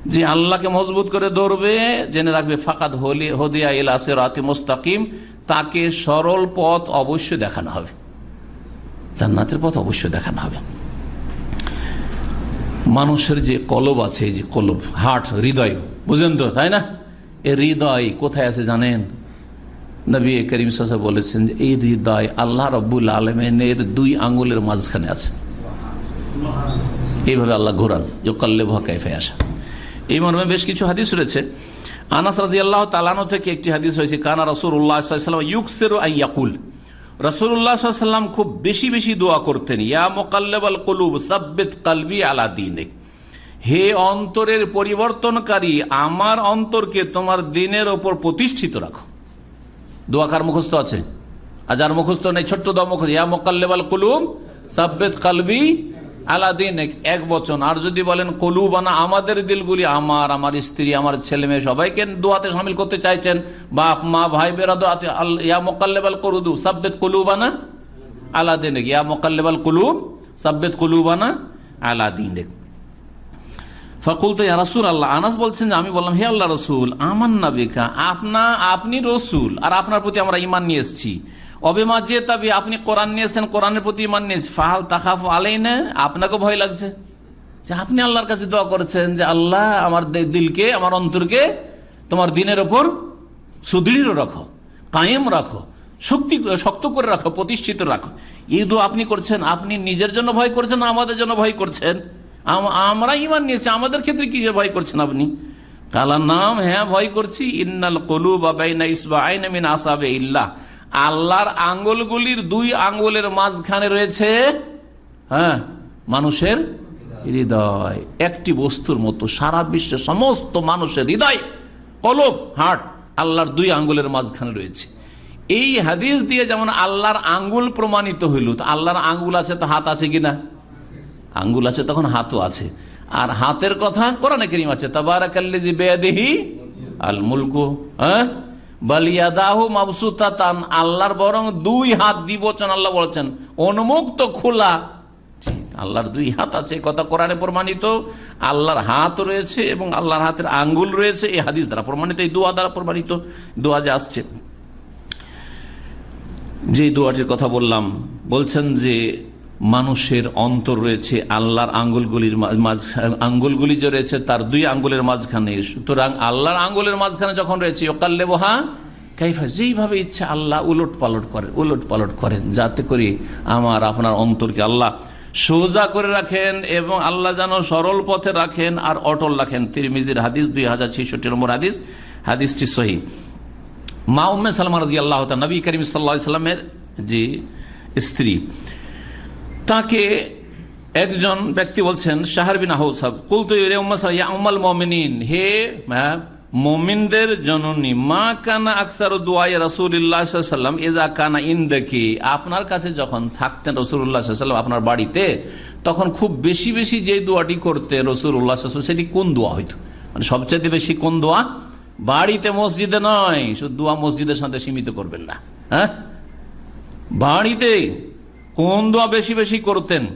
B: যে আল্লাহকে মজবুত করে ধরবে, জেনে রাখবে ফাকাত হলি হদিয়া ইলাসের আতি মোস্তাকিম, তাকে সরল পথ অবশ্যই দেখানো হবে। জান্নাতের পথ অবশ্যই দেখানো হবে। মানুষের যে কলব আছে যে কলব, হার্ট, হৃদয়, বুঝেন তো, তাই না? এ হৃদয় কোথায় আছে জানেন? নবী করিম সাসা বলেছেন যে, এই হৃদয় আল্লাহ রব্বুল আলমেনের দুই আঙ্গুলের মাঝখানে আছে। এইভাবে আল্লাহ ঘোরান যে ইকাল্লে ভাকাইফে আসা এই মর্মে বেশ কিছু হাদিস রয়েছে। আনাস রাজি আল্লাহ তালানো থেকে একটি হাদিস হয়েছে কানা রসুল্লাহাম ইউকসের আইয়াকুল রসুল্লাহাম খুব বেশি বেশি দোয়া করতেন, ইয়া মোকাল্লেবাল কলুব, সাব্বেত কালবি আলা দিনে হে অন্তরের পরিবর্তনকারী, আমার অন্তরকে তোমার দিনের ওপর প্রতিষ্ঠিত রাখো। দোয়াকার মুখস্থ আছে? আর যার মুখস্থ নেই, ছোট্ট দোয়া মুখস্থ, ইয়া মোকাল্লেবাল কলুব, সাব্বেত কালবি আলাদিন এক বচন। আর যদি বলেন, কলুবানা আমাদের দিলগুলি, আমার আমার স্ত্রী, আমার ছেলে মেয়ে সবাইকে দোয়াতে সামিল করতে চাইছেন। বাপ, মা, ভাই বেরা দোয়াতে ইয়া মোকাল্লেবাল করুদু, সাব্বেত কলুবানা আলাদিন ইয়া মোকাল্লেবাল কলুব, সাব্বেত কলুবানা আলাদিন ফকুল তো আল্লাহ আনাস বলছেন যে, আমি বললাম, হে আল্লাহ রসুল আমার আপনা, আপনি রসুল, আর আপনার প্রতি আমরা ইমান নিয়ে এসেছি। অবেমা যে আপনি কোরআন নিয়েছেন, কোরআনের প্রতি ইমান নিয়েছি ফাহাল তাকাফ আলাই না আপনাকে ভয় লাগছে। যে আপনি আল্লাহর কাছে দোয়া করেছেন যে আল্লাহ আমার দিলকে, আমার অন্তরকে তোমার দিনের ওপর সুদৃঢ় রাখো, কায়েম রাখো, শক্তি, শক্ত করে রাখো, প্রতিষ্ঠিত রাখো। এই দোয়া আপনি করছেন, আপনি নিজের জন্য ভয় করছেন আমাদের জন্য ভয় করছেন? আমরা ইমান নিয়েছি, আমাদের ক্ষেত্রে কি ভয় করছেন আপনি? কালার নাম হ্যাঁ ভয় করছি। ইন্নাল কলু বাবাইনা ইসবা আইনামিন আসাবে ইল্লাহ। আল্লাহর আঙ্গুলগুলির দুই আঙ্গুলের মাঝখানে রয়েছে হ্যাঁ মানুষের হৃদয়। একটি বস্তুর মতো সারা বিশ্বের সমস্ত মানুষের হৃদয়, কলব হাট আল্লাহর দুই আঙ্গুলের মাঝখানে রয়েছে। এই হাদিস দিয়ে যেমন আল্লাহর আঙ্গুল প্রমাণিত হইল, তো আল্লাহর আঙ্গুল আছে তো হাত আছে কিনা? আঙ্গুল আছে তখন হাতও আছে। আর হাতের কথা কোরআনে করিম আছে তাবারাকাল্লিজি বেয়াদিহি আল মুলকু হ্যাঁ? বালিয়াদাহু মাবসুতাতান, আল্লাহর বরং দুই হাত দিবচন আল্লাহ বলেছেন। উন্মুক্ত খোলা। আল্লাহর দুই হাত আছে কথা কোরআনে প্রমাণিত। আল্লাহর হাত রয়েছে এবং আল্লাহর হাতের আঙ্গুল রয়েছে, এই হাদিস দ্বারা প্রমাণিত, এই দোয়া দ্বারা প্রমাণিত। দোয়া যে আসছে, যে দোয়াটির কথা বললাম, বলছেন যে মানুষের অন্তর রয়েছে আল্লাহর আঙ্গুলগুলির আঙ্গুলগুলি যে রয়েছে তার দুই আঙ্গুলের মাঝখানে। সুতরাং আল্লাহর আঙ্গুলের মাঝখানে যখন রয়েছে ওকাল্লে বহা কাইফা, যেইভাবে ইচ্ছা আল্লাহ উলট পালট করেন উলট পালট করেন, যাতে করে আমার, আপনার অন্তরকে আল্লাহ সোজা করে রাখেন এবং আল্লাহ যেন সরল পথে রাখেন আর অটল রাখেন। তিরমিজির হাদিস, দুই হাজার ছেষট্টি নম্বর হাদিস, হাদিসটি সহি। মা উম্মে সালমা রাজি আল্লাহ নবী করিম সাল্লা সাল্লামের যে স্ত্রী তাকে একজন ব্যক্তি বলছেন, শাহার বিন উম্মাল মমিনিন। হে মমিনদের জননী, মা কানা আকসার রাসুল্লাহাম এজা কানা ইন্দেকি। আপনার কাছে যখন থাকতেন রসুল্লাহাম আপনার বাড়িতে, তখন খুব বেশি বেশি যে দোয়াটি করতে রসুল্লাহ সেটি কোন দোয়া হইতো? মানে সবচেয়ে বেশি কোন দোয়া? বাড়িতে মসজিদে নয়, শুধু দোয়া মসজিদের সাথে সীমিত করবেন না। হ্যাঁ? বাড়িতে কোন দোয়া বেশি বেশি করতেন?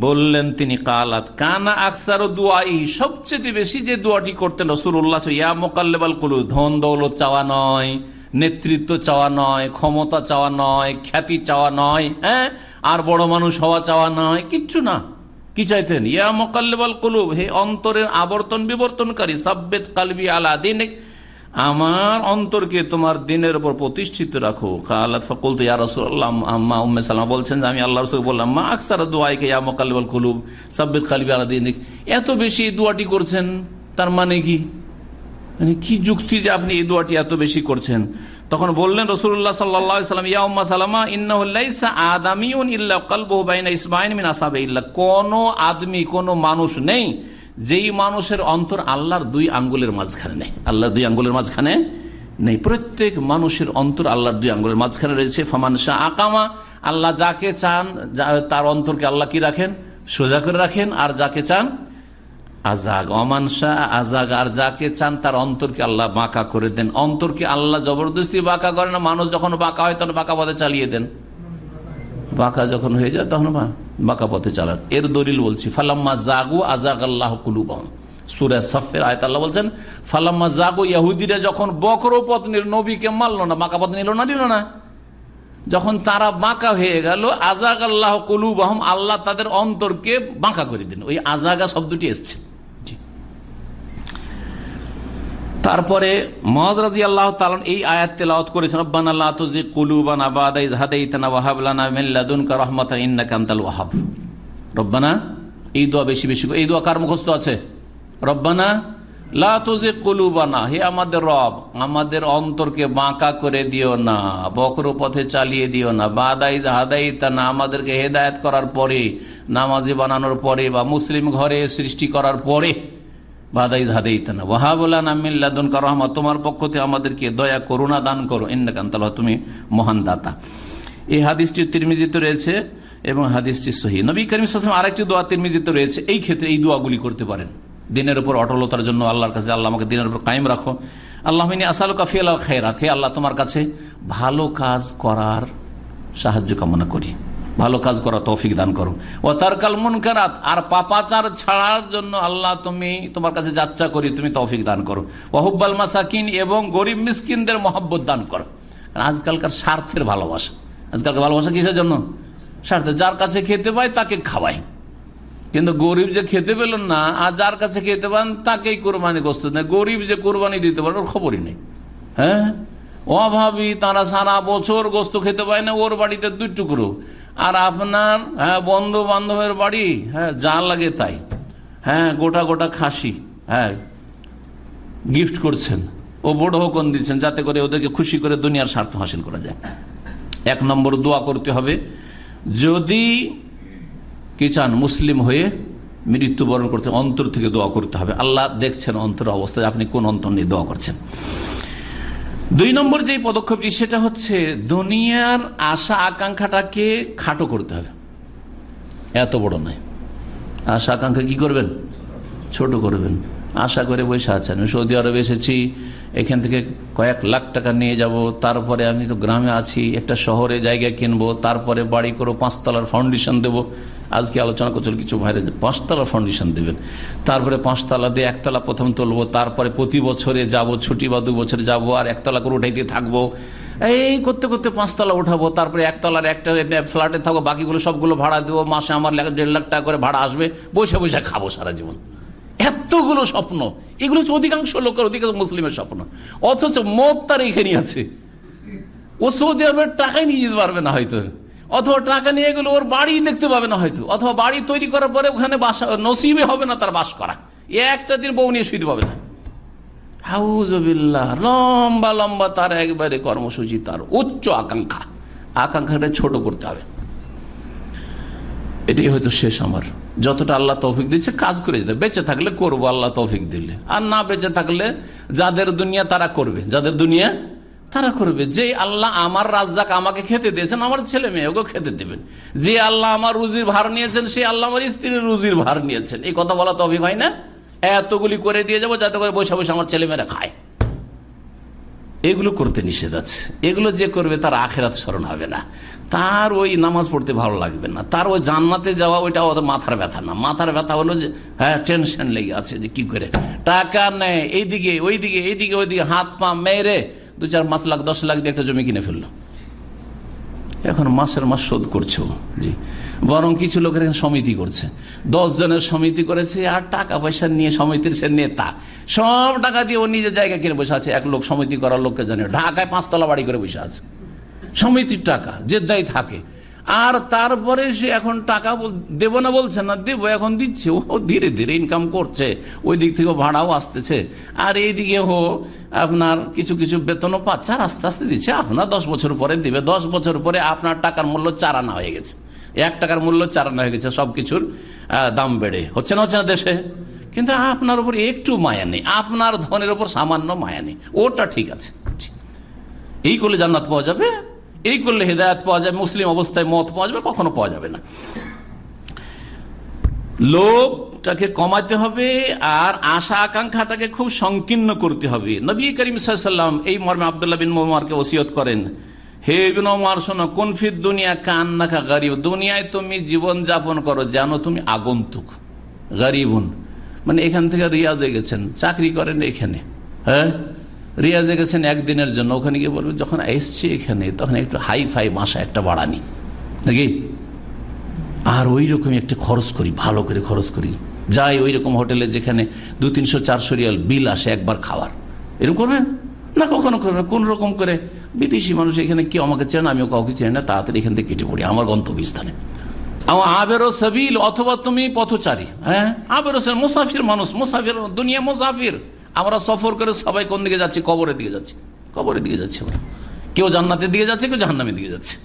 B: বললেন তিনি, কালাত কানা আকসার দোয়াই সবচেয়ে বেশি যে দোয়াটি করতেন রসুল্লাহ ইয়া মোকাল্লেবাল কুলু ধন দৌলত চাওয়া নয়, নেতৃত্ব চাওয়া নয়, ক্ষমতা চাওয়া নয়, খ্যাতি চাওয়া নয় হ্যাঁ? আর বড় মানুষ হওয়া চাওয়া নয়, কিচ্ছু না। কি চাইতেন? ইয়া মোকাল্লেবাল কুলুব। হে অন্তরের আবর্তন বিবর্তনকারী সাব্বেদ কালবি আলা দিন আমার অন্তরকে তোমার দিনের উপর প্রতিষ্ঠিত রাখো। কালাত ফকুল তো ইয়া রসুল্লাহ আম্মা উম্মে সালামা বলছেন আমি আল্লাহ রসুল বললাম, মা আকসার দোয়াইকে ইয়া মোকাল্লিবাল কুলুব সাব্বিদ কালবি আলাদিন এত বেশি দোয়াটি করছেন, তার মানে কি? মানে কি যুক্তি যে আপনি এই দোয়াটি এত বেশি করছেন? তখন বললেন রসুল্লাহ সাল্লাম, ইয়া উম্মা সালামা ইন্নাহুল্লাইসা আদামিউন ইল্লা কালবহু বাইনা ইসমাইন মিন আসাবে ইল্লা। কোন আদমি, কোন মানুষ নেই যেই মানুষের অন্তর আল্লাহর দুই আঙ্গুলের মাঝখানে নেই, আল্লাহর দুই আঙ্গুলের মাঝখানে নেই। প্রত্যেক মানুষের অন্তর আল্লাহর দুই আঙ্গুলের মাঝখানে রয়েছে। ফমান শাহ আকামা, আল্লাহ যাকে চান তার অন্তরকে আল্লাহ কি রাখেন? সোজা করে রাখেন। আর যাকে চান? আজাগ। অমান শাহ আজাগ। আর যাকে চান, তার অন্তরকে আল্লাহ বাঁকা করে দেন। অন্তরকে আল্লাহ জবরদস্তি বাঁকা করে না মানুষ যখন বাঁকা হয়, তখন বাঁকা পথে চালিয়ে দেন। বাঁকা যখন হয়ে যায়, তখন বাঁকা পথে চালান। এর দলিল বলছি, ফালাম্মা জাগু আজাগ আল্লাহ কুলুবাম সুরে বলছেন ইয়াহুদিরা যখন নবীকে মারল না, বাঁকা পথ নিল না না। যখন তারা বাঁকা হয়ে গেল আল্লাহ কুলুবাহম, আল্লাহ তাদের অন্তরকে বাঁকা করে দিন ওই আজাগা শব্দটি এসছে। তারপরে আল্লাহ তালন এই আয়াত রব্বান বেশি বেশি কার মুখস্থ আছে? রব্বানা লা হে আমাদের রব, আমাদের অন্তরকে বাঁকা করে দিও না, বকর পথে চালিয়ে দিও না বাদাই হাদাইতানা, আমাদেরকে হেদায়েত করার পরে, নামাজি বানানোর পরে বা মুসলিম ঘরে সৃষ্টি করার পরে বাদাই ধাদেইতানা ওয়াহাবুল্লাহ আমিল্লাদুন রহমা তোমার পক্ষ থেকে আমাদেরকে দয়া, করুণা দান করো। ইন্নাকান্তাল্লাহ তুমি মহান দাতা। এই হাদিসটি তিরমিজিত রয়েছে এবং হাদিসটি সহি। নবী করিম সাসলাম আরেকটি দোয়া তিরমিজিত রয়েছে। এই ক্ষেত্রে এই দোয়াগুলি করতে পারেন। দিনের উপর অটলতার জন্য আল্লাহর কাছে, আল্লাহ আমাকে দিনের উপর কায়েম রাখো। আল্লাহ আসাল কাফি আল্লাহ খেরাত হে আল্লাহ, তোমার কাছে ভালো কাজ করার সাহায্য কামনা করি। ভালো কাজ করা তৌফিক দান করো ও তার কাল মন কারাত আর পাপাচার ছাড়ার জন্য আল্লাহ তুমি তোমার কাছে যাচ্ছা করি তুমি তৌফিক দান করো। ওহুব্বাল মাসাকিন, এবং গরিব মিসকিনদের মহব্বত দান করো। আজকালকার স্বার্থের ভালোবাসা। আজকালকার ভালোবাসা কিসের জন্য? স্বার্থে যার কাছে খেতে পায় তাকে খাওয়াই। কিন্তু গরিব যে খেতে পেল না, আর যার কাছে খেতে পান তাকেই কোরবানি গোস্ত নেই গরিব যে কোরবানি দিতে পারে ওর খবরই নেই। হ্যাঁ? অভাবী, তারা সারা বছর গোস্ত খেতে পায় না, ওর বাড়িতে দুই টুকরো। আর আপনার হ্যাঁ বন্ধু বান্ধবের বাড়ি হ্যাঁ যা লাগে তাই। হ্যাঁ গোটা গোটা খাসি হ্যাঁ গিফট করছেন। ও বড় হোকন দিচ্ছেন যাতে করে ওদেরকে খুশি করে দুনিয়ার স্বার্থ হাসিল করা যায়। এক নম্বর দোয়া করতে হবে, যদি কি চান মুসলিম হয়ে মৃত্যুবরণ করতে, অন্তর থেকে দোয়া করতে হবে। আল্লাহ দেখছেন অন্তর অবস্থায়, আপনি কোন অন্তর নিয়ে দোয়া করছেন? দুই নম্বর যে পদক্ষেপটি, সেটা হচ্ছে দুনিয়ার আশা আকাঙ্ক্ষাটাকে খাটো করতে হবে। এত বড় নয়। আশা আকাঙ্ক্ষা কি করবেন? ছোট করবেন। আশা করে বসে আছেন। সৌদি আরব এসেছি। এখান থেকে কয়েক লাখ টাকা নিয়ে যাব, তারপরে আমি তো গ্রামে আছি, একটা শহরে জায়গা কিনবো, তারপরে বাড়ি করে, পাঁচতলার ফাউন্ডেশন দেব। আজকে আলোচনা করছিল কিছু ভাইরে পাঁচতলা ফাউন্ডেশন দেবেন। তারপরে পাঁচতলা দিয়ে একতলা প্রথম তুলবো, তারপরে প্রতি বছরে যাব, ছুটি বা দু বছরে যাব, আর একতলা করে উঠাইতে থাকব। এই করতে করতে পাঁচতলা উঠাবো, তারপরে একতলার একটা ফ্ল্যাটে থাকব, বাকিগুলো সবগুলো ভাড়া দেবো, মাসে আমার দেড় লাখ টাকা করে ভাড়া আসবে, বসে বসে খাব সারা জীবন। এতগুলো স্বপ্ন। এগুলো হচ্ছে অধিকাংশ লোকের, অধিকাংশ মুসলিমের স্বপ্ন। অথচ মত তার এখানে আছে। ও সৌদি আরবের টাকাই নিয়ে যেতে পারবে না হয়তো। অথবা টাকা নিয়ে গেলে ওর বাড়ি দেখতে পাবে না হয়তো। অথবা বাড়ি তৈরি করার পরে ওখানে বাসা, নসিবে হবে না তার বাস করা। একটা দিন বউ নিয়ে শুইতে পাবে না। হাউজবিল্লাহ, লম্বা লম্বা তার একবারে কর্মসূচি তার উচ্চ আকাঙ্ক্ষা। আকাঙ্ক্ষাটা ছোট করতে হবে। এটাই হয়তো শেষ আমার। যতটা আল্লাহ তৌফিক দিচ্ছে কাজ করে যেতে বেঁচে থাকলে করব, আল্লাহ তৌফিক দিলে। আর না বেঁচে থাকলে যাদের দুনিয়া তারা করবে। যাদের দুনিয়া তারা করবে। যে আল্লাহ আমার রাজ্জাক আমাকে খেতে দিয়েছেন, আমার ছেলে মেয়েকে খেতে দেবেন। যে আল্লাহ আমার রুজির ভার নিয়েছেন সে আল্লাহ আমার স্ত্রীর রুজির ভার নিয়েছেন। এই কথা বলা তৌফিক হয় না? এতগুলি করে দিয়ে যাব, যাতে করে বসে বসে আমার ছেলে মেয়েরা খায়। এগুলো করতে নিষেধ আছে। এগুলো যে করবে তার আখেরাত স্মরণ হবে না। তার ওই নামাজ পড়তে ভালো লাগবে না। তার ওই জান্নাতে যাওয়া, ওইটা ওদের মাথার ব্যথা না। মাথার ব্যথা হলো যে হ্যাঁ টেনশন লেগে আছে যে কি করে। টাকা নেয় এইদিকে, ওইদিকে এইদিকে, ওইদিকে, হাত পা মেরে দু চার পাঁচ লাখ, দশ লাখ দিয়ে একটা জমি কিনে ফেলল। এখন মাসের মাস শোধ করছ। জি। বরং কিছু লোকের সমিতি করছে। দশ জনের সমিতি করেছে, আর টাকা পয়সা নিয়ে সমিতির সে নেতা। সব টাকা দিয়ে ও নিজের জায়গা কিনে বসে আছে। এক লোক সমিতি করার লোককে জানে। ঢাকায় পাঁচতলা বাড়ি করে বসে আছে। সমিতির টাকা যে জেদ্দাই থাকে। আর তারপরে সে এখন টাকা দেব না বলছে, না দেব, এখন দিচ্ছে। ও ধীরে ধীরে ইনকাম করছে। ওই দিক থেকে ভাড়াও আসতেছে। আর এইদিকে হো আপনার কিছু কিছু বেতনও পাচ্ছে, আর আস্তে আস্তে দিচ্ছে। আপনার দশ বছর পরে দিবে। দশ বছর পরে আপনার টাকার মূল্য চারানা হয়ে গেছে। এক টাকার মূল্য চারানা হয়ে গেছে সব কিছুর দাম বেড়ে। হচ্ছে না হচ্ছে না দেশে? কিন্তু আপনার উপর একটু মায়া নেই। আপনার ধনের উপর সামান্য মায়া নেই। ওটা ঠিক আছে। এই করলে জান্নাত পাওয়া যাবে? এই করলে হেদায়ত পাওয়া যাবে মুসলিম অবস্থায় মত পাওয়া যাবে, কখনো পাওয়া যাবে না। লোকটাকে কমাতে হবে আর আশা আকাঙ্ক্ষাটাকে খুব সংকীর্ণ করতে হবে। নবী করিম সাল্লাম এই মর্মে আবদুল্লাহ বিন মোমারকে ওসিয়ত করেন, হে বিন ওমার শোনো কোনফির দুনিয়া কান কান্নাকা গরিব? দুনিয়ায় তুমি জীবন যাপন করো, যেন তুমি আগন্তুক, গরিবুন। মানে এখান থেকে রিয়াজে গেছেন, চাকরি করেন এখানে হ্যাঁ? রিয়াজে গেছেন একদিনের জন্য, ওখানে গিয়ে বলবেন যখন এসছি এখানে, তখন একটু হাই ফাই বাসা, একটা বাড়ানি। নাকি? আর ওই রকমই একটা খরচ করি, ভালো করে খরচ করি। যাই ওই রকম হোটেলে যেখানে দু তিনশো চারশো রিয়াল বিল আসে একবার খাওয়ার। এরকম করবেন? না, কখনো করবেন কোন রকম করে? বিদেশি মানুষ এখানে কেউ আমাকে চেন আমিও কাউকে চেন না, তাড়াতাড়ি এখান থেকে কেটে পড়ি, আমার গন্তব্যস্থানে। আমার আবেরো অথবা তুমি পথচারী হ্যাঁ? আবেরো মুসাফির মানুষ, মুসাফির দুনিয়া মুসাফির। আমরা সফর করে সবাই কোন দিকে যাচ্ছি? কবরের দিকে যাচ্ছি। কবরের দিকে যাচ্ছি আমরা। কেউ জান্নাতের দিকে যাচ্ছে, কেউ জাহান্নামের দিকে যাচ্ছে।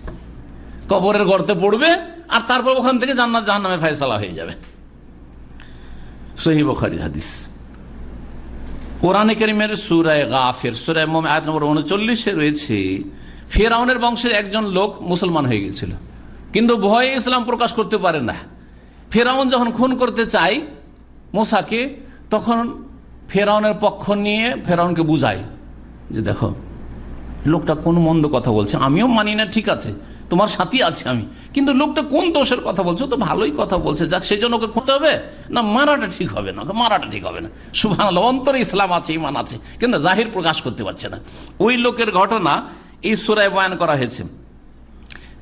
B: কবরের গর্তে পড়বে আর তারপর ওখান থেকে জান্নাত জাহান্নামে ফায়সালা হয়ে যাবে। সহি বখারির হাদিস। কোরআনে করিমের সুরায় গাফের, সুরায় আয়াত নম্বর উনচল্লিশে রয়েছে, ফেরাউনের বংশের একজন লোক মুসলমান হয়ে গেছিল। কিন্তু ভয়ে ইসলাম প্রকাশ করতে পারে না। ফেরাউন যখন খুন করতে চায় মোসাকে, তখন ফেরাউনের পক্ষ নিয়ে ফেরাউনকে বুঝায় যে দেখো, লোকটা কোন মন্দ কথা বলছে? আমিও মানি না, ঠিক আছে। তোমার সাথী আছে আমি। কিন্তু লোকটা কোন দোষের কথা বলছে? তো ভালোই কথা বলছে। যাক, সেই জন্য ওকে খুঁজতে হবে? না, মারাটা ঠিক হবে না। মারাটা ঠিক হবে না। সুভান অন্তরে ইসলাম আছে ইমান আছে। কিন্তু জাহির প্রকাশ করতে পারছে না। ওই লোকের ঘটনা এই সুরায় বয়ান করা হয়েছে।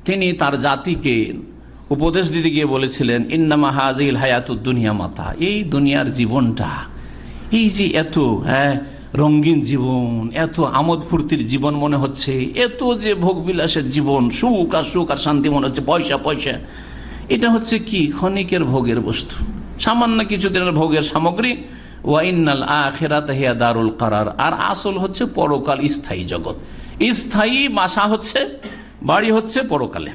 B: তিনি তার জাতিকে উপদেশ দিতে গিয়ে বলেছিলেন, ইন্নামা হাজিল হায়াতুদ দুনিয়া মাতা। এই দুনিয়ার জীবনটা এই যে এত হ্যাঁ রঙ্গিন জীবন, এত আমোদ ফুর্তির জীবন মনে হচ্ছে, এত যে ভোগ বিলাসের জীবন, সুখ আর সুখ আর শান্তি মনে হচ্ছে, পয়সা পয়সা। এটা হচ্ছে কি? ক্ষণিকের ভোগের বস্তু। সামান্য কিছুদিনের ভোগের সামগ্রী ওয়াইনাল আখেরাত হিয়া দারুল কারার। আর আসল হচ্ছে পরকাল স্থায়ী জগৎ। স্থায়ী বাসা হচ্ছে, বাড়ি হচ্ছে পরকালে।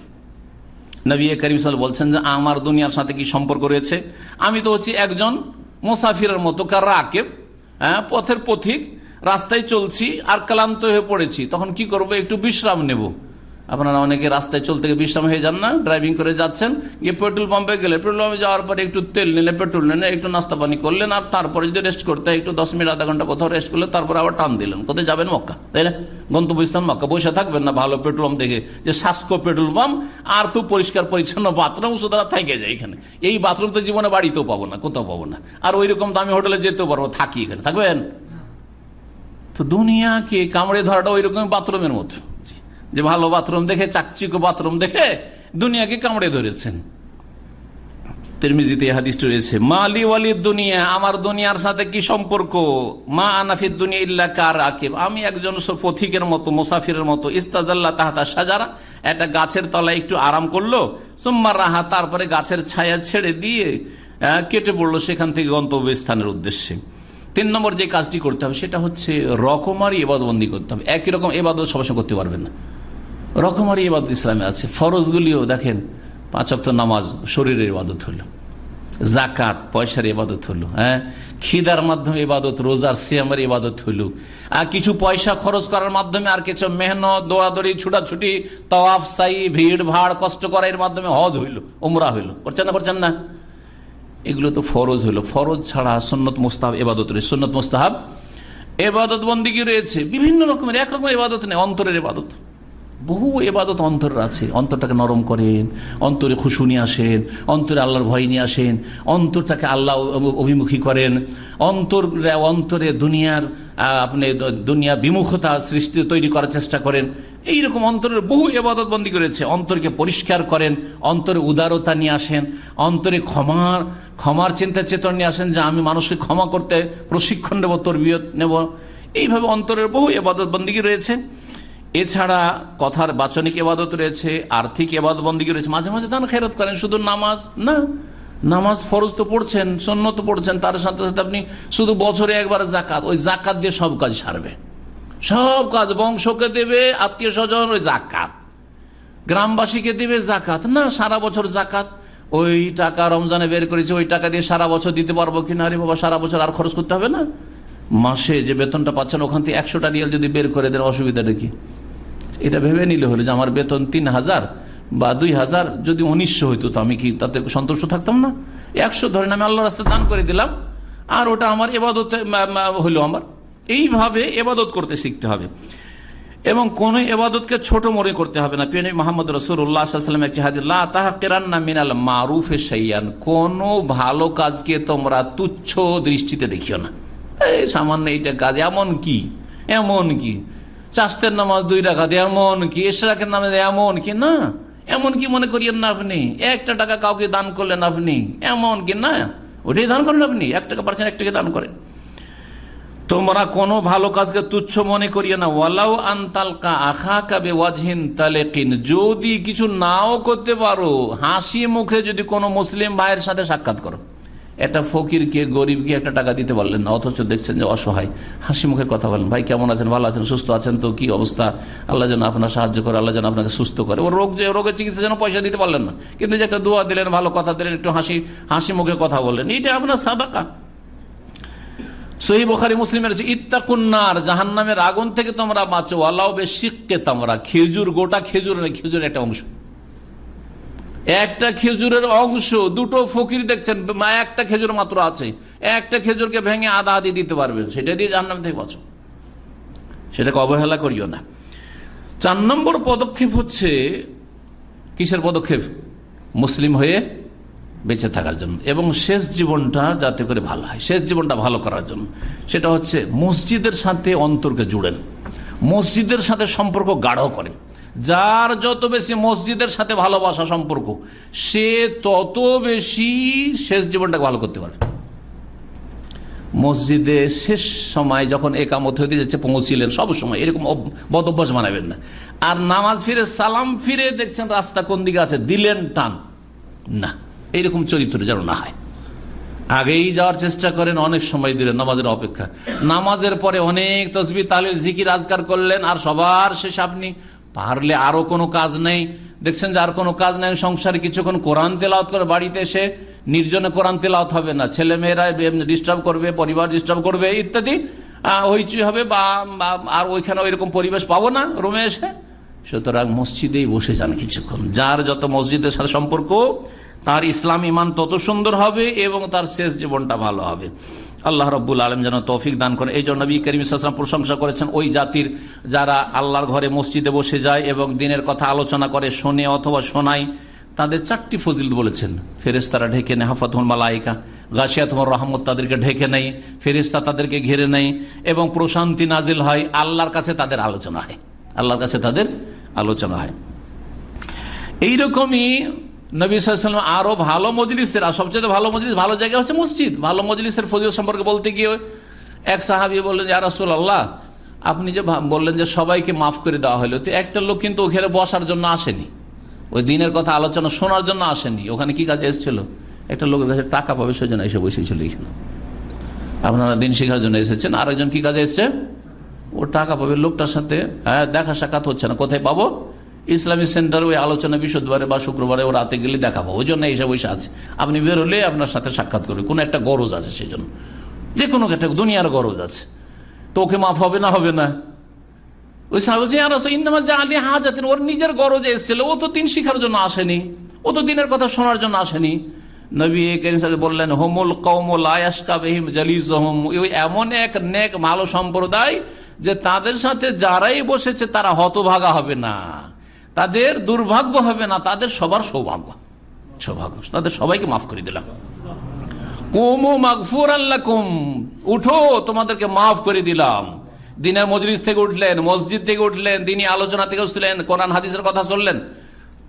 B: নবী করিম সাল বলছেন যে, আমার দুনিয়ার সাথে কি সম্পর্ক রয়েছে? আমি তো হচ্ছি একজন মুসাফিরের মতো কার রাকেব হ্যাঁ পথের পথিক, রাস্তায় চলছি আর ক্লান্ত হয়ে পড়েছি। তখন কি করব? একটু বিশ্রাম নেব। আপনারা অনেকে রাস্তায় চলতে গিয়ে বিশ্রাম হয়ে যান না ড্রাইভিং করে যাচ্ছেন, গিয়ে পেট্রোল পাম্পে গেলে পেট্রোল পাম্পে যাওয়ার পরে একটু তেল নিলে পেট্রোল নিলে, একটু নাস্তা পানি করলেন, আর তারপরে যদি রেস্ট করতে একটু দশ মিনিট, আধা ঘণ্টা কোথাও রেস্ট করলে তারপরে আবার টান দিলেন। কোথায় যাবেন? মক্কা, তাই না? গন্তব্যস্থান মক্কা। বসে থাকবেন না ভালো পেট্রোল পাম্প দেখে। যে স্বাস্থ্য পেট্রোল পাম্প আর খুব পরিষ্কার, পরিচ্ছন্ন বাথরুম সুতরাং থেকে যায় এখানে। এই বাথরুম তো জীবনে বাড়িতেও পাবো না, কোথাও পাবো না। আর ওই রকম দামি হোটেলে যেতেও পারব, থাকি এখানে। থাকবেন? তো দুনিয়াকে কামড়ে ধরাটা ওই রকম বাথরুমের মতো। যে ভালো বাথরুম দেখে, চাকচিক বাথরুম দেখে দুনিয়াকে কামড়ে ধরেছেন। রয়েছে ওয়ালি দুনিয়া, আমার দুনিয়ার সাথে কি সম্পর্ক? মা দুনিয়া কার আকিব আমি একজন পথিকের মতো, মুসাফিরের মতো তাহাতা একটা গাছের তলায় একটু আরাম করল রাহা, তারপরে গাছের ছায়া ছেড়ে দিয়ে কেটে পড়ল সেখান থেকে গন্তব্য স্থানের উদ্দেশ্যে। তিন নম্বর যে কাজটি করতে হবে, সেটা হচ্ছে রকমারি এবাদবন্দি করতে হবে। একই রকম এবাদত সবসময় করতে পারবেন না। রকমারি এবাদত ইসলামে আছে। ফরজগুলিও দেখেন, পাঁচ অক্ত নামাজ শরীরের ইবাদত হলো। জাকাত পয়সার ইবাদত হলো হ্যাঁ? খিদার মাধ্যমে ইবাদত, রোজার সিয়ামের ইবাদত হইল আর কিছু পয়সা খরচ করার মাধ্যমে আর কিছু মেহনত দৌড়াদৌড়ি ছুটাছুটি, তওয়াফ, সাই, ভিড়, ভাড়, কষ্ট করা এর মাধ্যমে হজ হইল, উমরা হইল। করছেন না করছেন না? এগুলো তো ফরজ হইল। ফরজ ছাড়া সন্নত মুস্তাহাব এবাদত রয়েছে। সন্নত মুস্তাহাব এবাদত বন্দিগি রয়েছে? বিভিন্ন রকমের একরকম এবাদত নেই, অন্তরের এবাদত বহু এবাদত অন্তর আছে। অন্তরটাকে নরম করেন, অন্তরে খুশু নিয়ে আসেন, অন্তরে আল্লাহর ভয় নিয়ে আসেন, অন্তরটাকে আল্লাহ অভিমুখী করেন। অন্তর, অন্তরে দুনিয়ার আপনি দুনিয়া বিমুখতা সৃষ্টি তৈরি করার চেষ্টা করেন। এইরকম অন্তরের বহু এবাদত বন্দী করেছে। অন্তরকে পরিষ্কার করেন, অন্তরে উদারতা নিয়ে আসেন, অন্তরে ক্ষমার ক্ষমার চিন্তা চেতন নিয়ে আসেন যে আমি মানুষকে ক্ষমা করতে প্রশিক্ষণ নেব, তরবিয়ত নেব। এইভাবে অন্তরের বহু এবাদত বন্দী রয়েছে। এছাড়া কথার বাচনিক এবাদত রয়েছে, আর্থিক এবাদত বন্দী রয়েছে। মাঝে মাঝে দান খেরত করেন, শুধু নামাজ না, নামাজ ফরজ তো পড়ছেন সন্ন্যত পড়ছেন, তার সাথে সাথে আপনি শুধু বছরে একবার জাকাত, ওই জাকাত দিয়ে সব কাজ সারবে। সব কাজ, বংশকে দেবে আত্মীয় স্বজন ওই জাকাত। গ্রামবাসীকে দেবে জাকাত। না, সারা বছর জাকাত। ওই টাকা রমজানে বের করেছে, ওই টাকা দিয়ে সারা বছর দিতে পারব কিনা? আরে বাবা, সারা বছর আর খরচ করতে হবে না? মাসে যে বেতনটা পাচ্ছেন, ওখান থেকে একশোটা রিয়াল যদি বের করে দেন, অসুবিধাটা কি? এটা ভেবে নিলে হলো যে আমার বেতন তিন হাজার বা দুই হাজার, যদি উনিশশো হইতো তো আমি কি তাতে সন্তুষ্ট থাকতাম না? একশো ধরেন আমি আল্লাহ রাস্তায় দান করে দিলাম, আর ওটা আমার এবাদতে হইল আমার। এইভাবে এবাদত করতে শিখতে হবে। এবং কোন এবাদতকে ছোট মনে করতে হবে না। পিয়ানি মোহাম্মদ রসুল্লাহাম একটি হাদিল্লাহ তাহা কেরান্না মিনাল মারুফে সাইয়ান কোন ভালো কাজকে তোমরা তুচ্ছ দৃষ্টিতে দেখিও না। এই সামান্য এইটা কাজ, এমন কি? এমন কি? চাস্তের নামাজ দুই রাখাত, এমন কি? এশরাকের নামাজ এমন কি? না। এমন কি মনে করিয়েন না আপনি? একটা টাকা কাউকে দান করলেন আপনি? এমন কি? না। ওটাই দান করেন আপনি। এক টাকা পারছেন, এক টাকা দান করেন। তোমরা কোনো ভালো কাজকে তুচ্ছ মনে করিয়ে না। ওয়ালাউ আন্তালকা আখা কাবে ওয়াজহিন তালেকিন। যদি কিছু নাও করতে পারো, হাসি মুখে যদি কোনো মুসলিম ভাইয়ের সাথে সাক্ষাৎ করো। একটা ফকিরকে, গরিবকে একটা টাকা দিতে পারলেন না, অথচ দেখছেন যে অসহায়। হাসি মুখে কথা বলেন, ভাই, কেমন আছেন? ভালো আছেন? সুস্থ আছেন তো? কি অবস্থা? আল্লাহ যেন আপনার সাহায্য করে, আল্লাহ যেন আপনাকে সুস্থ করে। ও রোগ যে, রোগের চিকিৎসা যেন পয়সা দিতে পারলেন না। কিন্তু যে একটা দোয়া দিলেন, ভালো কথা দিলেন, একটু হাসি হাসি মুখে কথা বললেন, এটা আপনার সাদাকা। সহি বোখারি মুসলিমের হচ্ছে, ইত্তাকুন্নার জাহান নামের আগুন থেকে তোমরা বাঁচো। আল্লাহ বে শিখকে তোমরা। খেজুর, গোটা খেজুর খেজুর একটা অংশ। একটা খেজুরের অংশ, দুটো ফকির দেখছেন, মা- একটা খেজুর মাত্র আছে। একটা খেজুরকে ভেঙে আদা আদি দিতে পারবেন, সেটা দিয়ে জাহান্নাম থেকে বাঁচো। সেটাকে অবহেলা করিও না। চার নম্বর পদক্ষেপ হচ্ছে, কিসের পদক্ষেপ? মুসলিম হয়ে বেঁচে থাকার জন্য। এবং শেষ জীবনটা যাতে করে ভালো হয়, শেষ জীবনটা ভালো করার জন্য। সেটা হচ্ছে, মসজিদের সাথে অন্তরকে জুড়েন। মসজিদের সাথে সম্পর্ক গাঢ় করেন। যার যত বেশি মসজিদের সাথে ভালোবাসা সম্পর্ক, সে তত বেশি শেষ জীবনটাকে ভালো করতে পারবে মসজিদে শেষ সময় যখন একামত হতে যাচ্ছে, পৌঁছিলেন সব সময়, এরকম বদ অভ্যাস বানাবেন না। আর নামাজ ফিরে, সালাম ফিরে দেখছেন রাস্তা কোন দিকে আছে, দিলেন টান। না, এইরকম চরিত্র যেন না হয়। আগেই যাওয়ার চেষ্টা করেন, অনেক সময় দিলেন নামাজের অপেক্ষা। নামাজের পরে অনেক তসবি, তালিল, জিকির, আজকার করলেন, আর সবার শেষে আপনি পারলে আরও কোনো কাজ নেই। দেখছেন যে আর কোনো কাজ নেই, সংসারে কিছুক্ষণ কোরআন তেলাওত করে বাড়িতে এসে নির্জনে কোরআন তেলাওত হবে না। ছেলে মেয়েরা ডিস্টার্ব করবে, পরিবার ডিস্টার্ব করবে, ইত্যাদি। হইচই হবে বা- আর ওইখানে ওইরকম পরিবেশ পাবো না রুমে এসে। সুতরাং মসজিদেই বসে যান কিছুক্ষণ। যার যত মসজিদের সাথে সম্পর্ক, তার ইসলাম ইমান তত সুন্দর হবে এবং তার শেষ জীবনটা ভালো হবে। আল্লাহ রব্বুল আলম যেন তৌফিক দান করে এই জন্য নবী করিম ইসলাম প্রশংসা করেছেন, ওই জাতির যারা আল্লাহর ঘরে মসজিদে বসে যায় এবং দিনের কথা আলোচনা করে, শোনে অথবা শোনায়, তাদের চারটি ফজিল বলেছেন। ফেরেস্তারা ঢেকে নেয়, হাফাতুল মালাইকা গাছিয়াতমর রহমত তাদেরকে ঢেকে নেয় ফেরেস্তা তাদেরকে ঘিরে নেয় এবং প্রশান্তি নাজিল হয়, আল্লাহর কাছে তাদের আলোচনা হয়। আল্লাহর কাছে তাদের আলোচনা হয়। এইরকমই নবী সাল্লাম আরও ভালো মজলিসের, আর সবচেয়ে ভালো মজলিস ভালো জায়গা হচ্ছে মসজিদ। ভালো মজলিসের ফজিল সম্পর্কে বলতে গিয়ে এক সাহাবি বললেন যে রাসুল আল্লাহ আপনি যে বললেন যে সবাইকে মাফ করে দেওয়া হলো, তো একটা লোক কিন্তু ওখানে বসার জন্য আসেনি। ওই দিনের কথা আলোচনা শোনার জন্য আসেনি। ওখানে কি কাজে এসেছিল? একটা লোকের কাছে টাকা পাবে সেজন্য এসে বসেছিল এখানে। আপনারা দিন শেখার জন্য এসেছেন, আরেকজন কি কাজে এসছে? ও টাকা পাবে, লোকটার সাথে হ্যাঁ দেখা সাক্ষাৎ হচ্ছে না, কোথায় পাবো? ইসলামিক সেন্টার ওই আলোচনা বৃহস্পতিবারে বা শুক্রবারে ও রাতে গেলে দেখাবো। ওই জন্য এইসব বসে আছে। আপনি বের হলে আপনার সাথে সাক্ষাৎ করবে কোনো একটা গরজ আছে সেই জন্য। যে কোনো একটা দুনিয়ার গরজ আছে। তো ওকে মাফ হবে না হবে না? ওই সাহেব বলছে আলী হাজাতেন। ওর নিজের গরজে এসেছিল। ও তো দিন শিখার জন্য আসেনি। ও তো দিনের কথা শোনার জন্য আসেনি। নবী করিম সাহেব বললেন, হোমুল কৌমুল আয়াসকা বেহিম জালিজ এমন এক নেক ভালো সম্প্রদায় যে তাদের সাথে যারাই বসেছে তারা হতভাগা হবে না। তাদের দুর্ভাগ্য হবে না, তাদের সবার সৌভাগ্য। সৌভাগ্য। তাদের সবাইকে মাফ করে দিলাম। কুমু মাগফুর আল্লাহ কুম উঠো, তোমাদেরকে মাফ করে দিলাম। দিনের মজলিস থেকে উঠলেন, মসজিদ থেকে উঠলেন, দিনী আলোচনা থেকে উঠলেন, কোরআন হাদিসের কথা শুনলেন।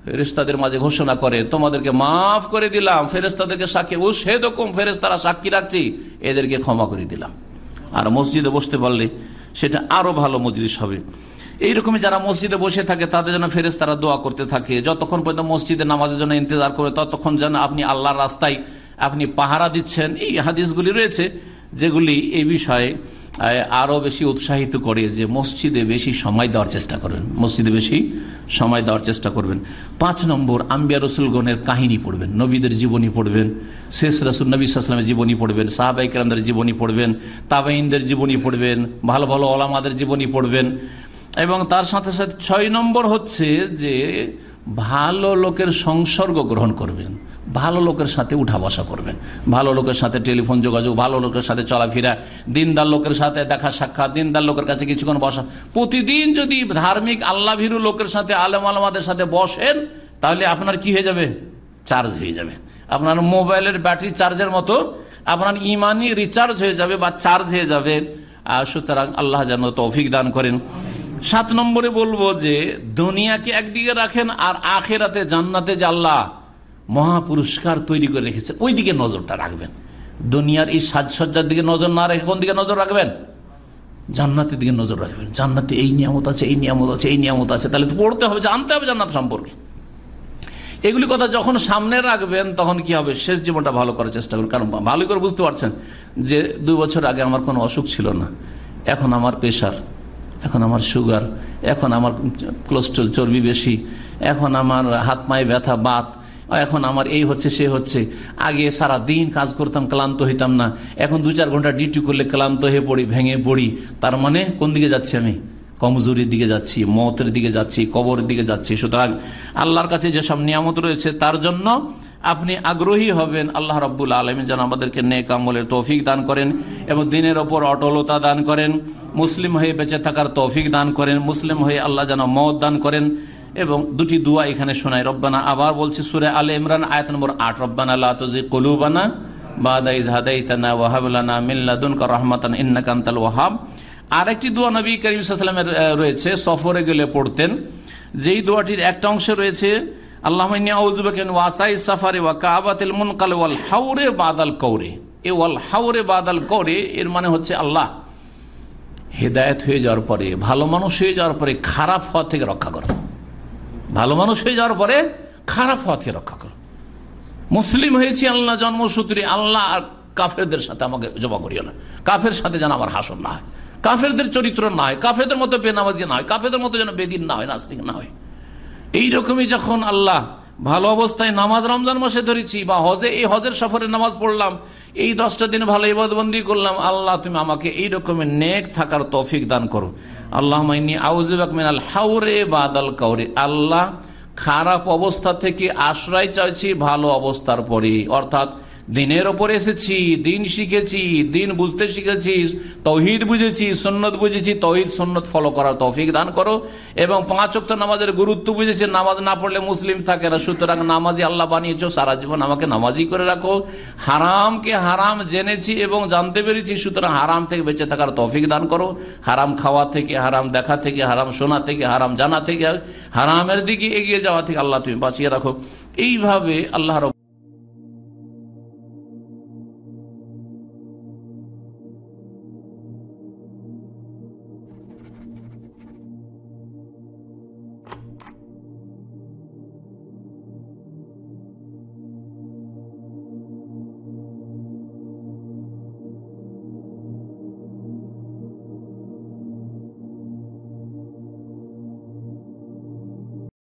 B: ফেরেস্তাদের মাঝে ঘোষণা করে, তোমাদেরকে মাফ করে দিলাম ফেরেস্তাদেরকে সাক্ষী ও সে দকুম ফেরেস্তারা সাক্ষী রাখছি, এদেরকে ক্ষমা করে দিলাম। আর মসজিদে বসতে পারলে সেটা আরও ভালো মজলিস হবে। এইরকমই যারা মসজিদে বসে থাকে তাদের জন্য ফেরেস তারা দোয়া করতে থাকে। যতক্ষণ পর্যন্ত মসজিদে নামাজের জন্য ইন্তজার করে ততক্ষণ যেন আপনি আল্লাহর রাস্তায় আপনি পাহারা দিচ্ছেন। এই হাদিসগুলি রয়েছে যেগুলি এই বিষয়ে আহ, আরও বেশি উৎসাহিত করে যে মসজিদে বেশি সময় দেওয়ার চেষ্টা করবেন। মসজিদে বেশি সময় দেওয়ার চেষ্টা করবেন। পাঁচ নম্বর আম্বিয়া রসুলগণের কাহিনী পড়বেন। নবীদের জীবনী পড়বেন। শেষ রসুল নবী সাল্লামের জীবনী পড়বেন। সাহাবাই কেরামদের জীবনী পড়বেন। তাবাইনদের জীবনী পড়বেন। ভালো ভালো ওলামাদের জীবনী পড়বেন। এবং তার সাথে সাথে ছয় নম্বর হচ্ছে যে ভালো লোকের সংসর্গ গ্রহণ করবেন, ভালো লোকের সাথে উঠা বসা করবেন, ভালো লোকের সাথে টেলিফোন যোগাযোগ, ভালো লোকের সাথে চলাফেরা, দিনদার লোকের সাথে দেখা সাক্ষাৎ, দিনদার লোকের কাছে কিছুক্ষণ বসা। প্রতিদিন যদি ধার্মিক আল্লাহ ভীরু লোকের সাথে, আলেম আলমাদের সাথে বসেন, তাহলে আপনার কি হয়ে যাবে? চার্জ হয়ে যাবে। আপনার মোবাইলের ব্যাটারি চার্জের মতো, আপনার ইমানি রিচার্জ হয়ে যাবে বা চার্জ হয়ে যাবে। সুতরাং আল্লাহ যেন তৌফিক দান করেন। সাত নম্বরে বলব যে, দুনিয়াকে একদিকে রাখেন আর আখেরাতে জান্নাতে আল্লাহ মহা পুরস্কার তৈরি করে রেখেছে ওই দিকে নজরটা রাখবেন। দুনিয়ার এই সাজসজ্জার দিকে নজর না রেখে কোন দিকে নজর রাখবেন? জান্নাতের দিকে নজর রাখবেন। জান্নাতে এই নিয়ামত আছে, এই নিয়ামত আছে, এই নিয়ামত আছে। তাহলে তো পড়তে হবে, জানতে হবে জান্নাত সম্পর্কে। এগুলি কথা যখন সামনে রাখবেন, তখন কি হবে? শেষ জীবনটা ভালো করার চেষ্টা করুন। কারণ ভালো করে বুঝতে পারছেন যে, দুই বছর আগে আমার কোনো অসুখ ছিল না। এখন আমার প্রেশার। এখন আমার সুগার এখন আমার কোলেস্ট্রল চর্বি বেশি, এখন আমার হাত পায়ে ব্যথা, বাত, এখন আমার এই হচ্ছে, সে হচ্ছে। আগে সারা দিন কাজ করতাম, ক্লান্ত হইতাম না। এখন দু চার ঘণ্টা ডিউটি করলে ক্লান্ত হয়ে পড়ি, ভেঙে পড়ি। তার মানে কোন দিকে যাচ্ছি আমি? কমজোরির দিকে যাচ্ছি, মতের দিকে যাচ্ছি, কবরের দিকে যাচ্ছি। সুতরাং আল্লাহর কাছে যেসব নিয়ামত রয়েছে, তার জন্য আপনি আগ্রহী হবেন আল্লাহ রব্বুল আলম যেন আমাদেরকে নেক আমলের তৌফিক দান করেন এবং দিনের ওপর অটলতা দান করেন, মুসলিম হয়ে বেঁচে থাকার তৌফিক দান করেন, মুসলিম হয়ে আল্লাহ যেন মত দান করেন এবং দুটি দুয়া এখানে শোনায় রব্বানা, আবার বলছি সুরে আলে ইমরান, আয়াত নম্বর আট। রব্বানা আল্লাহ কলুবানা ওয়াহাব। আরেকটি দোয়া নবী করিম রয়েছে, সফরে গেলে পড়তেন। যেই দোয়াটির একটা অংশে রয়েছে আল্লাহ ওয়াসাই সাফারে ওয়া কাবাতিল মুনকাল ওয়াল হাউরে বাদাল কৌরে এ ওয়াল হাউরে বাদাল কৌরে এর মানে হচ্ছে আল্লাহ হেদায়ত হয়ে যাওয়ার পরে, ভালো মানুষ হয়ে যাওয়ার পরে খারাপ হওয়া থেকে রক্ষা করো। ভালো মানুষ হয়ে যাওয়ার পরে খারাপ হওয়া থেকে রক্ষা করো। মুসলিম হয়েছি আল্লাহ জন্মসূত্রে, আল্লাহ আর কাফেরদের সাথে আমাকে জমা করিও না। কাফের সাথে যেন আমার হাসন না হয়। কাফেরদের চরিত্র না হয়, কাফেরদের মতো বেনামাজি না হয়, কাফেরদের মতো যেন বেদিন না হয়, নাস্তিক না হয়। এইরকমই যখন আল্লাহ ভালো অবস্থায় নামাজ রমজান মাসে ধরেছি বা হজে, এই হজের সফরে নামাজ পড়লাম, এই দশটা দিন ভালো ইবাদবন্দি করলাম, আল্লাহ তুমি আমাকে এই রকমের নেক থাকার তফিক দান করো। আল্লাহ মিনাল হাউরে বাদাল কাউরে। আল্লাহ খারাপ অবস্থা থেকে আশ্রয় চাইছি, ভালো অবস্থার পরে অর্থাৎ দিনের ওপর এসেছি, দিন শিখেছি, দিন বুঝতে শিখেছি, তৌহিদ বুঝেছি সন্ন্যত বুঝেছি, তৌহিদ সন্ন্যত ফলো করার তৌফিক দান করো। এবং পাঁচ অক্ট নামাজের গুরুত্ব বুঝেছি, নামাজ না পড়লে মুসলিম থাকে না। সুতরাং নামাজি আল্লাহ বানিয়েছ, সারা জীবন আমাকে নামাজি করে রাখো। হারামকে হারাম জেনেছি এবং জানতে পেরেছি, সুতরাং হারাম থেকে বেঁচে থাকার তৌফিক দান করো। হারাম খাওয়া থেকে, হারাম দেখা থেকে, হারাম শোনা থেকে, হারাম জানা থেকে, হারামের দিকে এগিয়ে যাওয়া থেকে আল্লাহ তুমি বাঁচিয়ে রাখো। এইভাবে আল্লাহ রব